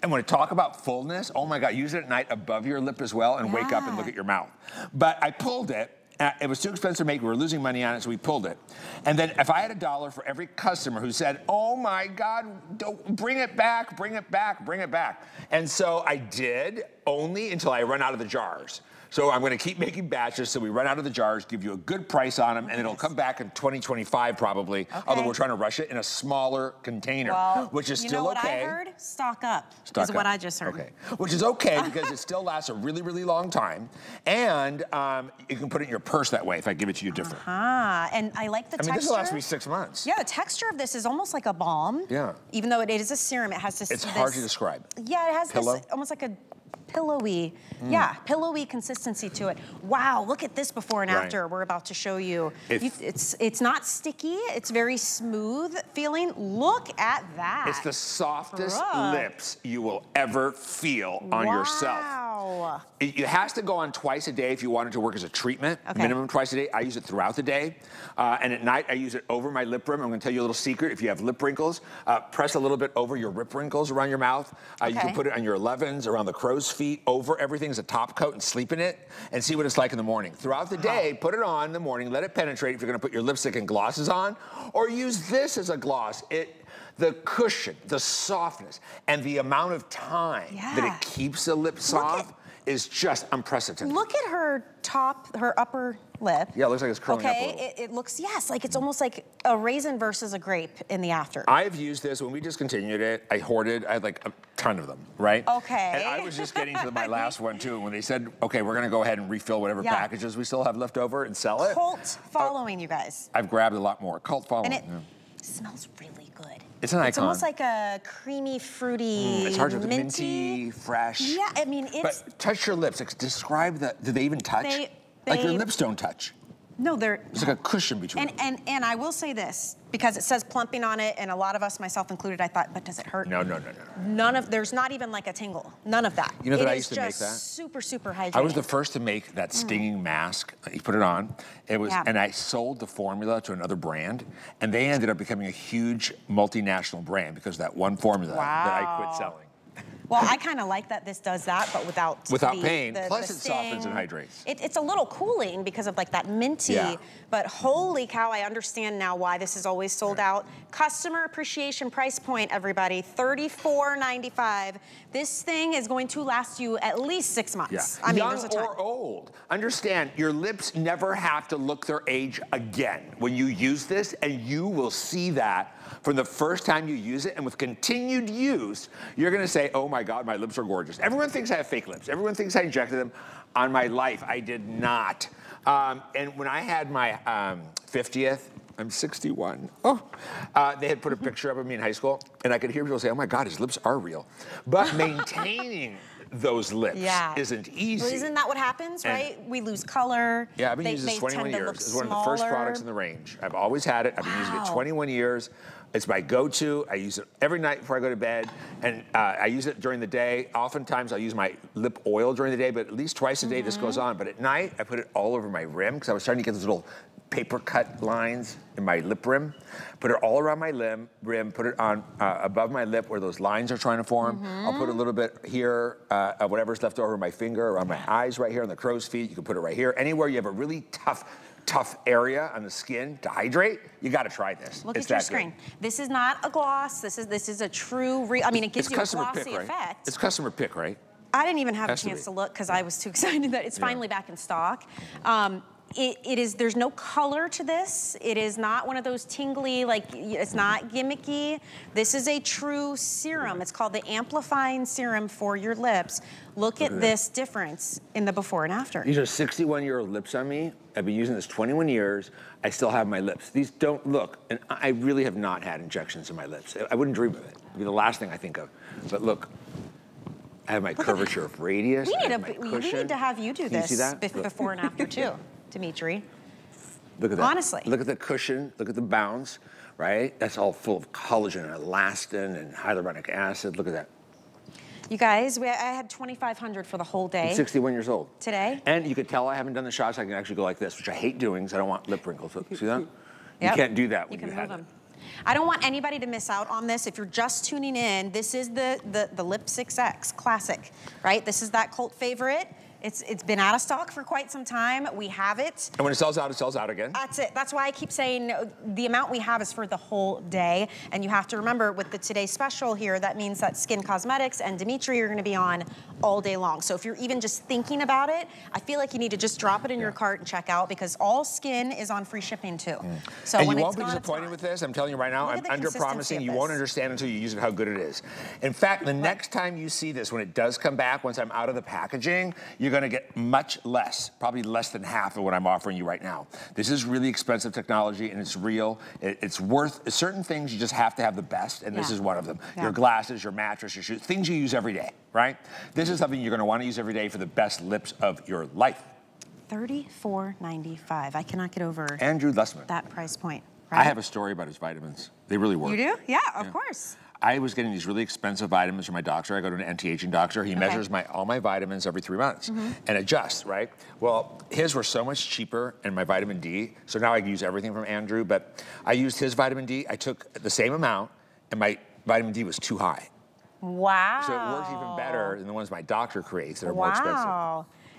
And when I talk about fullness, oh my God, use it at night above your lip as well and wake up and look at your mouth. But I pulled it. Uh, It was too expensive to make. We were losing money on it, so we pulled it. And then if I had a dollar for every customer who said, oh my God, don't, bring it back, bring it back, bring it back. And so I did only until I run out of the jars. So I'm going to keep making batches so we run out of the jars, give you a good price on them, and it'll come back in 2025 probably. Although we're trying to rush it in a smaller container, Well, which is still okay. you know what okay. I heard? Stock up Stock is up. what I just heard. Okay, which is okay <laughs> because it still lasts a really, really long time, and um, you can put it in your purse that way if I give it to you different. Ah, and I like the I mean, texture. this will last me six months. Yeah, the texture of this is almost like a balm. Yeah. Even though it is a serum, it has this. It's hard to describe. Yeah, it has Pillow? this almost like a pillowy, Mm. yeah, pillowy consistency to it. Wow, look at this before and Right. after. We're about to show you. If- You- it's it's not sticky. It's very smooth feeling. Look at that. It's the softest Bruh. lips you will ever feel on yourself. Wow. It, it has to go on twice a day if you want it to work as a treatment, Okay. minimum twice a day. I use it throughout the day. Uh, and at night, I use it over my lip rim. I'm gonna tell you a little secret. If you have lip wrinkles, uh, press a little bit over your lip wrinkles around your mouth. Uh, You can put it on your 11s, around the crow's feet, over everything as a top coat and sleep in it and see what it's like in the morning. Throughout the day, put it on in the morning, let it penetrate if you're gonna put your lipstick and glosses on, or use this as a gloss. It, the cushion, the softness, and the amount of time that it keeps the lip soft is just unprecedented. Look at her top, her upper lip. Yeah, it looks like it's curling up Okay, it, it looks, yes, like it's almost like a raisin versus a grape in the after. I've used this when we discontinued it. I hoarded. I had like a ton of them, right? Okay. And I was just getting to my <laughs> last one too. And when they said, "Okay, we're gonna go ahead and refill whatever Yeah. packages we still have left over and sell it," Cult uh, following, you guys. I've grabbed a lot more. Cult following. And it yeah. smells really. It's an icon. It's almost like a creamy, fruity, Mm, it's hard to minty. minty, fresh. Yeah, I mean, it's, But touch your lips. Describe the. Do they even touch? They- like your lips don't touch. No, they're, It's like a cushion between. and, them. and, and I will say this, because it says plumping on it, and a lot of us, myself included, I thought, but does it hurt? no, no, no, no, no. None of, there's not even like a tingle. None of that. You know that It I used to make that? super, super hydrating. I was the first to make that mm. stinging mask. You put it on. It was, Yeah. and I sold the formula to another brand, and they ended up becoming a huge multinational brand because of that one formula that I quit selling. Well, I kind of like that this does that, but without Without the- pain. the- Plus the it softens and hydrates. It, it's a little cooling because of like that minty. Yeah. But holy cow, I understand now why this is always sold out. Customer appreciation price point, everybody, $34.95. This thing is going to last you at least six months. Yeah. I mean, Young there's a time. or old. Understand, your lips never have to look their age again when you use this, and you will see that from the first time you use it. And with continued use, you're gonna say, oh my God, my lips are gorgeous. Everyone thinks I have fake lips. Everyone thinks I injected them. On my life, I did not. Um, and when I had my um, 50th, I'm 61. Oh, uh, they had put a picture up of me in high school, and I could hear people say, "Oh my God, his lips are real." But <laughs> maintaining those lips Yeah. isn't easy. Well, isn't that what happens, And- right? We lose color. Yeah, I've been They- using this 21 years. It's one of the first products in the range. I've always had it. I've been using it 21 years. It's my go-to. I use it every night before I go to bed, and uh, I use it during the day. Oftentimes, I'll use my lip oil during the day, but at least twice a day this goes Mm-hmm. on. But at night, I put it all over my rim because I was starting to get those little paper cut lines in my lip rim. Put it all around my limb, rim. Put it on uh, above my lip where those lines are trying to form. I'll put a little bit here, uh, of whatever's left over my finger, around my eyes right here on the crow's feet. You can put it right here. Anywhere you have a really tough, tough area on the skin to hydrate, you got to try this. Look it's at your screen. Good. This is not a gloss. This is this is a true. real, I mean, it gives It's you a glossy pick, right? effect. It's customer pick, right? I didn't even have a Has to chance be. to look because I was too <laughs> excited that it's Yeah. finally back in stock. Um, it, it is, there's no color to this. It is not one of those tingly, like, it's not gimmicky. This is a true serum. It's called the Amplifying Serum for your lips. Look at this difference in the before and after. These are 61 year old lips on me. I've been using this 21 years. I still have my lips. These don't look, and I really have not had injections in my lips. I wouldn't dream of it. It'd be the last thing I think of. But look, I have my curvature of radius. We need, a, we- need to have you do you this see that? before and after too, <laughs> Dimitri. Look at that. Honestly. Look at the cushion. Look at the bounce, right? That's all full of collagen and elastin and hyaluronic acid. Look at that. You guys, we, I had 2,500 for the whole day. I'm 61 years old. Today? And you could tell I haven't done the shots. I can actually go like this, which I hate doing because I don't want lip wrinkles. See that? Yep. You can't do that You when can you, have them. it. I don't want anybody to miss out on this. If you're just tuning in, this is the, the, the Lip 6X Classic, right? This is that cult favorite. It's, it's been out of stock for quite some time. We have it. And when it sells out, it sells out again. That's it. That's why I keep saying uh, the amount we have is for the whole day. And you have to remember with the today special here, that means that Skinn Cosmetics and Dimitri are going to be on all day long. So if you're even just thinking about it, I feel like you need to just drop it in your cart and check out because all Skinn is on free shipping too. So and you won't be gone, disappointed with this. I'm telling you right now, I'm under promising. You won't understand until you use it how good it is. In fact, the next time you see this, when it does come back, once I'm out of the packaging, you're gonna get much less, probably less than half of what I'm offering you right now. This is really expensive technology and it's real. It- it's worth certain things you just have to have the best, and this is one of them. Yeah. Your glasses, your mattress, your shoes, things you use every day, right? This is something you're gonna wanna use every day for the best lips of your life. $34.95. I cannot get over Andrew Lessman. that price point. I have a story about his vitamins. They really work. You do? Yeah, of Yeah. course. I was getting these really expensive vitamins from my doctor. I go to an anti-aging doctor. He Okay. Measures my all my vitamins every three months mm-hmm. and adjusts, right? Well, his were so much cheaper and my vitamin D. So now I use everything from Andrew, but I used his vitamin D. I took the same amount and my vitamin D was too high. Wow. So it works even better than the ones my doctor creates that are more expensive.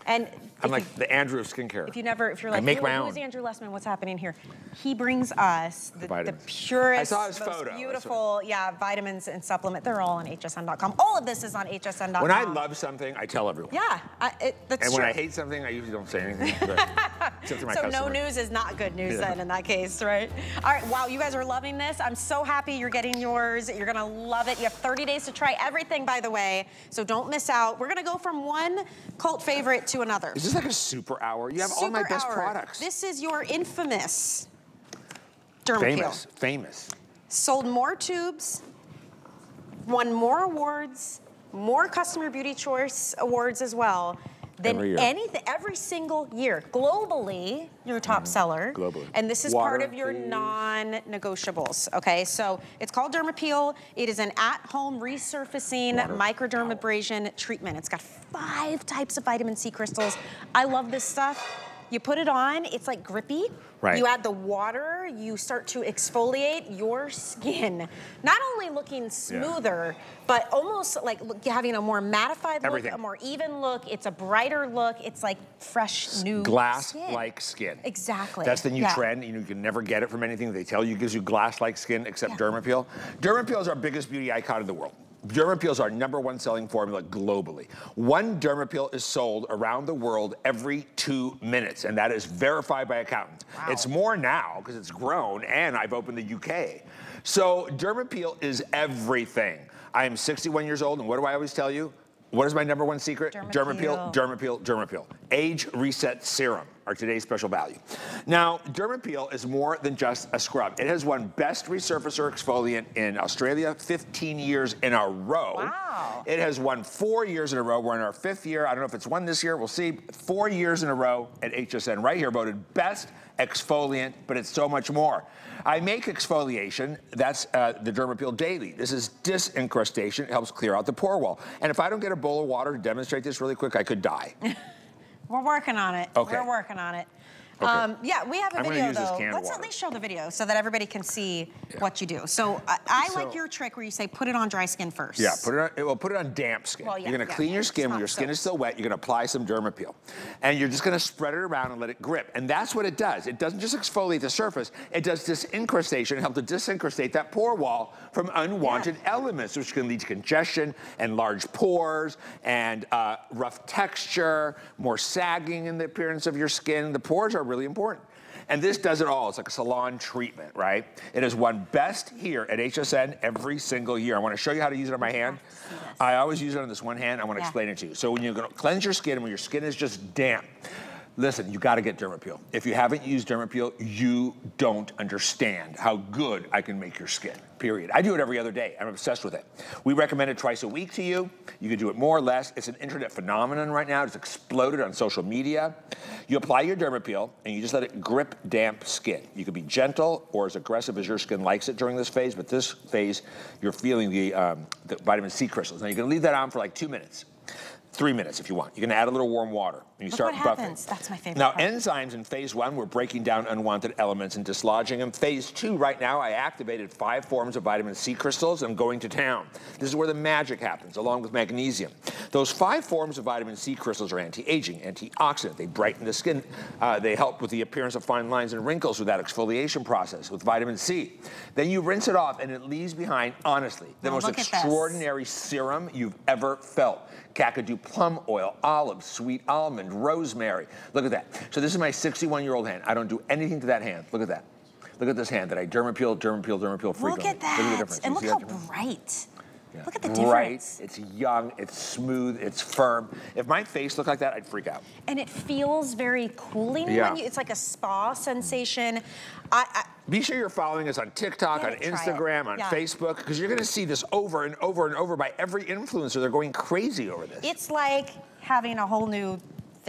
And I'm like the Andrew of skincare. if you never, if you're I like, make "Who- my who own. Andrew Lessman? What's happening here? He brings us the, the vitamins. purest, I most photo, beautiful, yeah, vitamins and supplement. They're all on HSN.com. All of this is on HSN.com. When I love something, I tell everyone. yeah, I, it, that's And when. I hate something, I usually don't say anything. <laughs> but- Except to my so no news is not good news Yeah. then in that case, right? All right, wow, you guys are loving this. I'm so happy you're getting yours. You're gonna love it. You have 30 days to try everything, by the way, so don't miss out. We're gonna go from one cult favorite to another. Is this like a super hour? You have all my best Hour. products. This is your infamous Dermapeel. famous, famous. Sold more tubes, won more awards, more Customer Beauty Choice awards as well than Every anything, every single year. Globally, your top seller. Mm-hmm. Globally. And this is part of your non-negotiables, okay? So it's called Dermapeel. It is an at-home resurfacing microdermabrasion treatment. It's got five types of vitamin C crystals. I love this stuff. You put it on, it's like grippy. Right. You add the water, you start to exfoliate your skin. Not only looking smoother, but almost like look, having a more mattified Everything. look, a more even look. It's a brighter look. It's like fresh, new skin. Glass-like skin. Exactly. That's the new Yeah. trend. You know, you can never get it from anything. They tell you it gives you glass-like skin, except Dermapeel. Dermapeel is our biggest beauty icon in the world. Dermapeel is our number one selling formula globally. One Dermapeel is sold around the world every two minutes, and that is verified by accountants. It's more now because it's grown, and I've opened the UK. So Dermapeel is everything. I am 61 years old, and what do I always tell you? What is my number one secret? Dermapeel. Dermapeel, Dermapeel. Age Reset Serum are today's special value. Now, Dermapeel is more than just a scrub. It has won Best Resurfacer Exfoliant in Australia 15 years in a row. Wow. It has won four years in a row. We're in our fifth year. I don't know if it's one this year. We'll see. Four years in a row at HSN right here voted Best Exfoliant, but it's so much more. I make exfoliation. That's uh, the Dermapeel Daily. This is disincrustation. It helps clear out the pore wall. And if I don't get a bowl of water to demonstrate this really quick, I could die. <laughs> We're working on it. Okay. We're working on it. Okay. Um, yeah, we have a I'm video though. Let's at least show the video so that everybody can see what you do. So I, I So- like your trick where you say put it on dry skin first. Yeah, put it on, well, put it on damp skin. Well, yeah, you're gonna yeah, clean yeah, your skin when your skin is still wet. You're gonna apply some Dermapeel. And you're just gonna spread it around and let it grip. And that's what it does. It doesn't just exfoliate the surface, it does disincrustation, help to disincrustate that pore wall from unwanted elements, which can lead to congestion and large pores and uh, rough texture, more sagging in the appearance of your skin. The pores are really important. And this does it all. It's like a salon treatment, right? It has won best here at HSN every single year. I want to show you how to use it on my hand. I always use it on this one hand. I want to Yeah. explain it to you. So when you're going to cleanse your skin, when your skin is just damp, listen, you got to get Dermapeel. If you haven't used Dermapeel, you don't understand how good I can make your skin, period. I do it every other day. I'm obsessed with it. We recommend it twice a week to you. You can do it more or less. It's an internet phenomenon right now. It's exploded on social media. You apply your Dermapeel and you just let it grip damp skin. You can be gentle or as aggressive as your skin likes it during this phase, but this phase, you're feeling the, um, the vitamin C crystals. Now you're gonna leave that on for like two minutes. Three minutes if you want. You're gonna add a little warm water and you Look start what buffing. happens. That's my favorite Now, part. enzymes in phase one, we're breaking down unwanted elements and dislodging them. Phase two, right now, I activated five forms of vitamin C crystals. I'm going to town. This is where the magic happens, along with magnesium. Those five forms of vitamin C crystals are anti-aging, antioxidant. They brighten the skin. Uh, they help with the appearance of fine lines and wrinkles with that exfoliation process with vitamin C. Then you rinse it off, and it leaves behind, honestly, the Now most look at this. extraordinary serum you've ever felt. Kakadu plum oil, olive, sweet almond, rosemary. Look at that. So this is my 61-year-old hand. I don't do anything to that hand. Look at that. Look at this hand that I dermapeel, dermapeel, dermapeel frequently. Look at that. Look at the difference. and You look how difference? bright. Yeah. Look at the Bright, difference. it's young, it's smooth, it's firm. If my face looked like that, I'd freak out. And it feels very cooling Yeah. when you, it's like a spa sensation. I, I, Be sure you're following us on TikTok, on. Instagram, on Yeah. Facebook, because you're gonna see this over and over and over by every influencer. They're going crazy over this. it's like having a whole new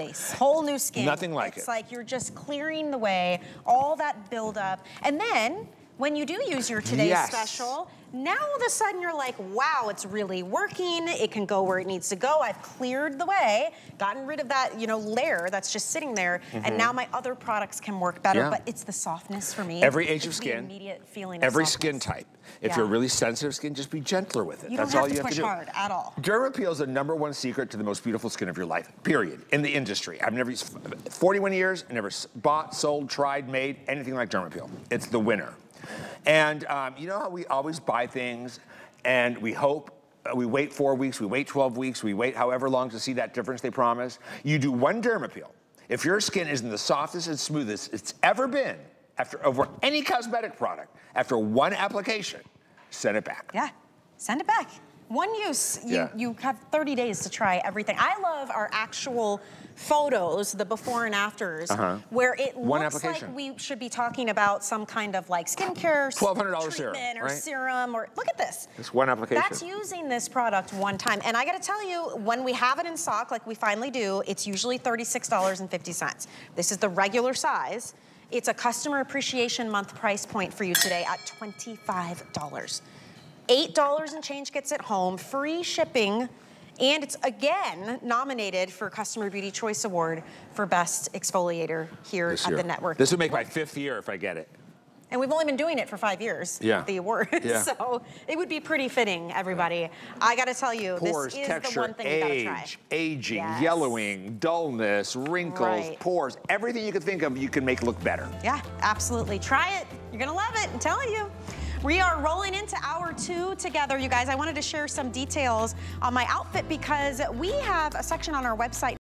face, whole new skin. Nothing like it's it. It's like you're just clearing the way, all that buildup. And then when you do use your today's Yes. special, now all of a sudden you're like, wow, it's really working. It can go where it needs to go. I've cleared the way, gotten rid of that, you know, layer that's just sitting there, and now my other products can work better. Mm-hmm. Yeah. But it's the softness for me. Every age of It's the skin, immediate feeling every softness. skin type. If Yeah. you're really sensitive skin, just be gentler with it. You That's all you have to do. hard at all. Dermapeel is the number one secret to the most beautiful skin of your life, period, in the industry. I've never, 41 years, never bought, sold, tried, made anything like Dermapeel. It's the winner. And um, you know how we always buy things and we hope, uh, we wait four weeks, we wait 12 weeks, we wait however long to see that difference they promise. You do one Dermapeel. If your skin isn't the softest and smoothest it's ever been after over any cosmetic product, after one application, send it back. Yeah, send it back. One use, you, Yeah. you have 30 days to try everything. I love our actual photos, the before and afters, Uh-huh. where it One looks like we should be talking about some kind of like skincare $1,200 serum, treatment or right? serum or look at this. It's one application. That's using this product one time. And I gotta tell you, when we have it in stock, like we finally do, it's usually $36.50. This is the regular size. It's a customer appreciation month price point for you today at $25. $8 and change gets it home, free shipping, and it's again nominated for Customer Beauty Choice Award for Best Exfoliator here this at year. the network. This would make my fifth year if I get it. And we've only been doing it for five years, Yeah. the award. <laughs> Yeah. so it would be pretty fitting, everybody. I gotta tell you, Pores, this is texture, the one thing you gotta try. age, aging, Yes. yellowing, dullness, wrinkles, Right. pores, everything you can think of, you can make look better. Yeah, absolutely. Try it. You're gonna love it, I'm telling you. We are rolling into hour two together, you guys. I wanted to share some details on my outfit because we have a section on our website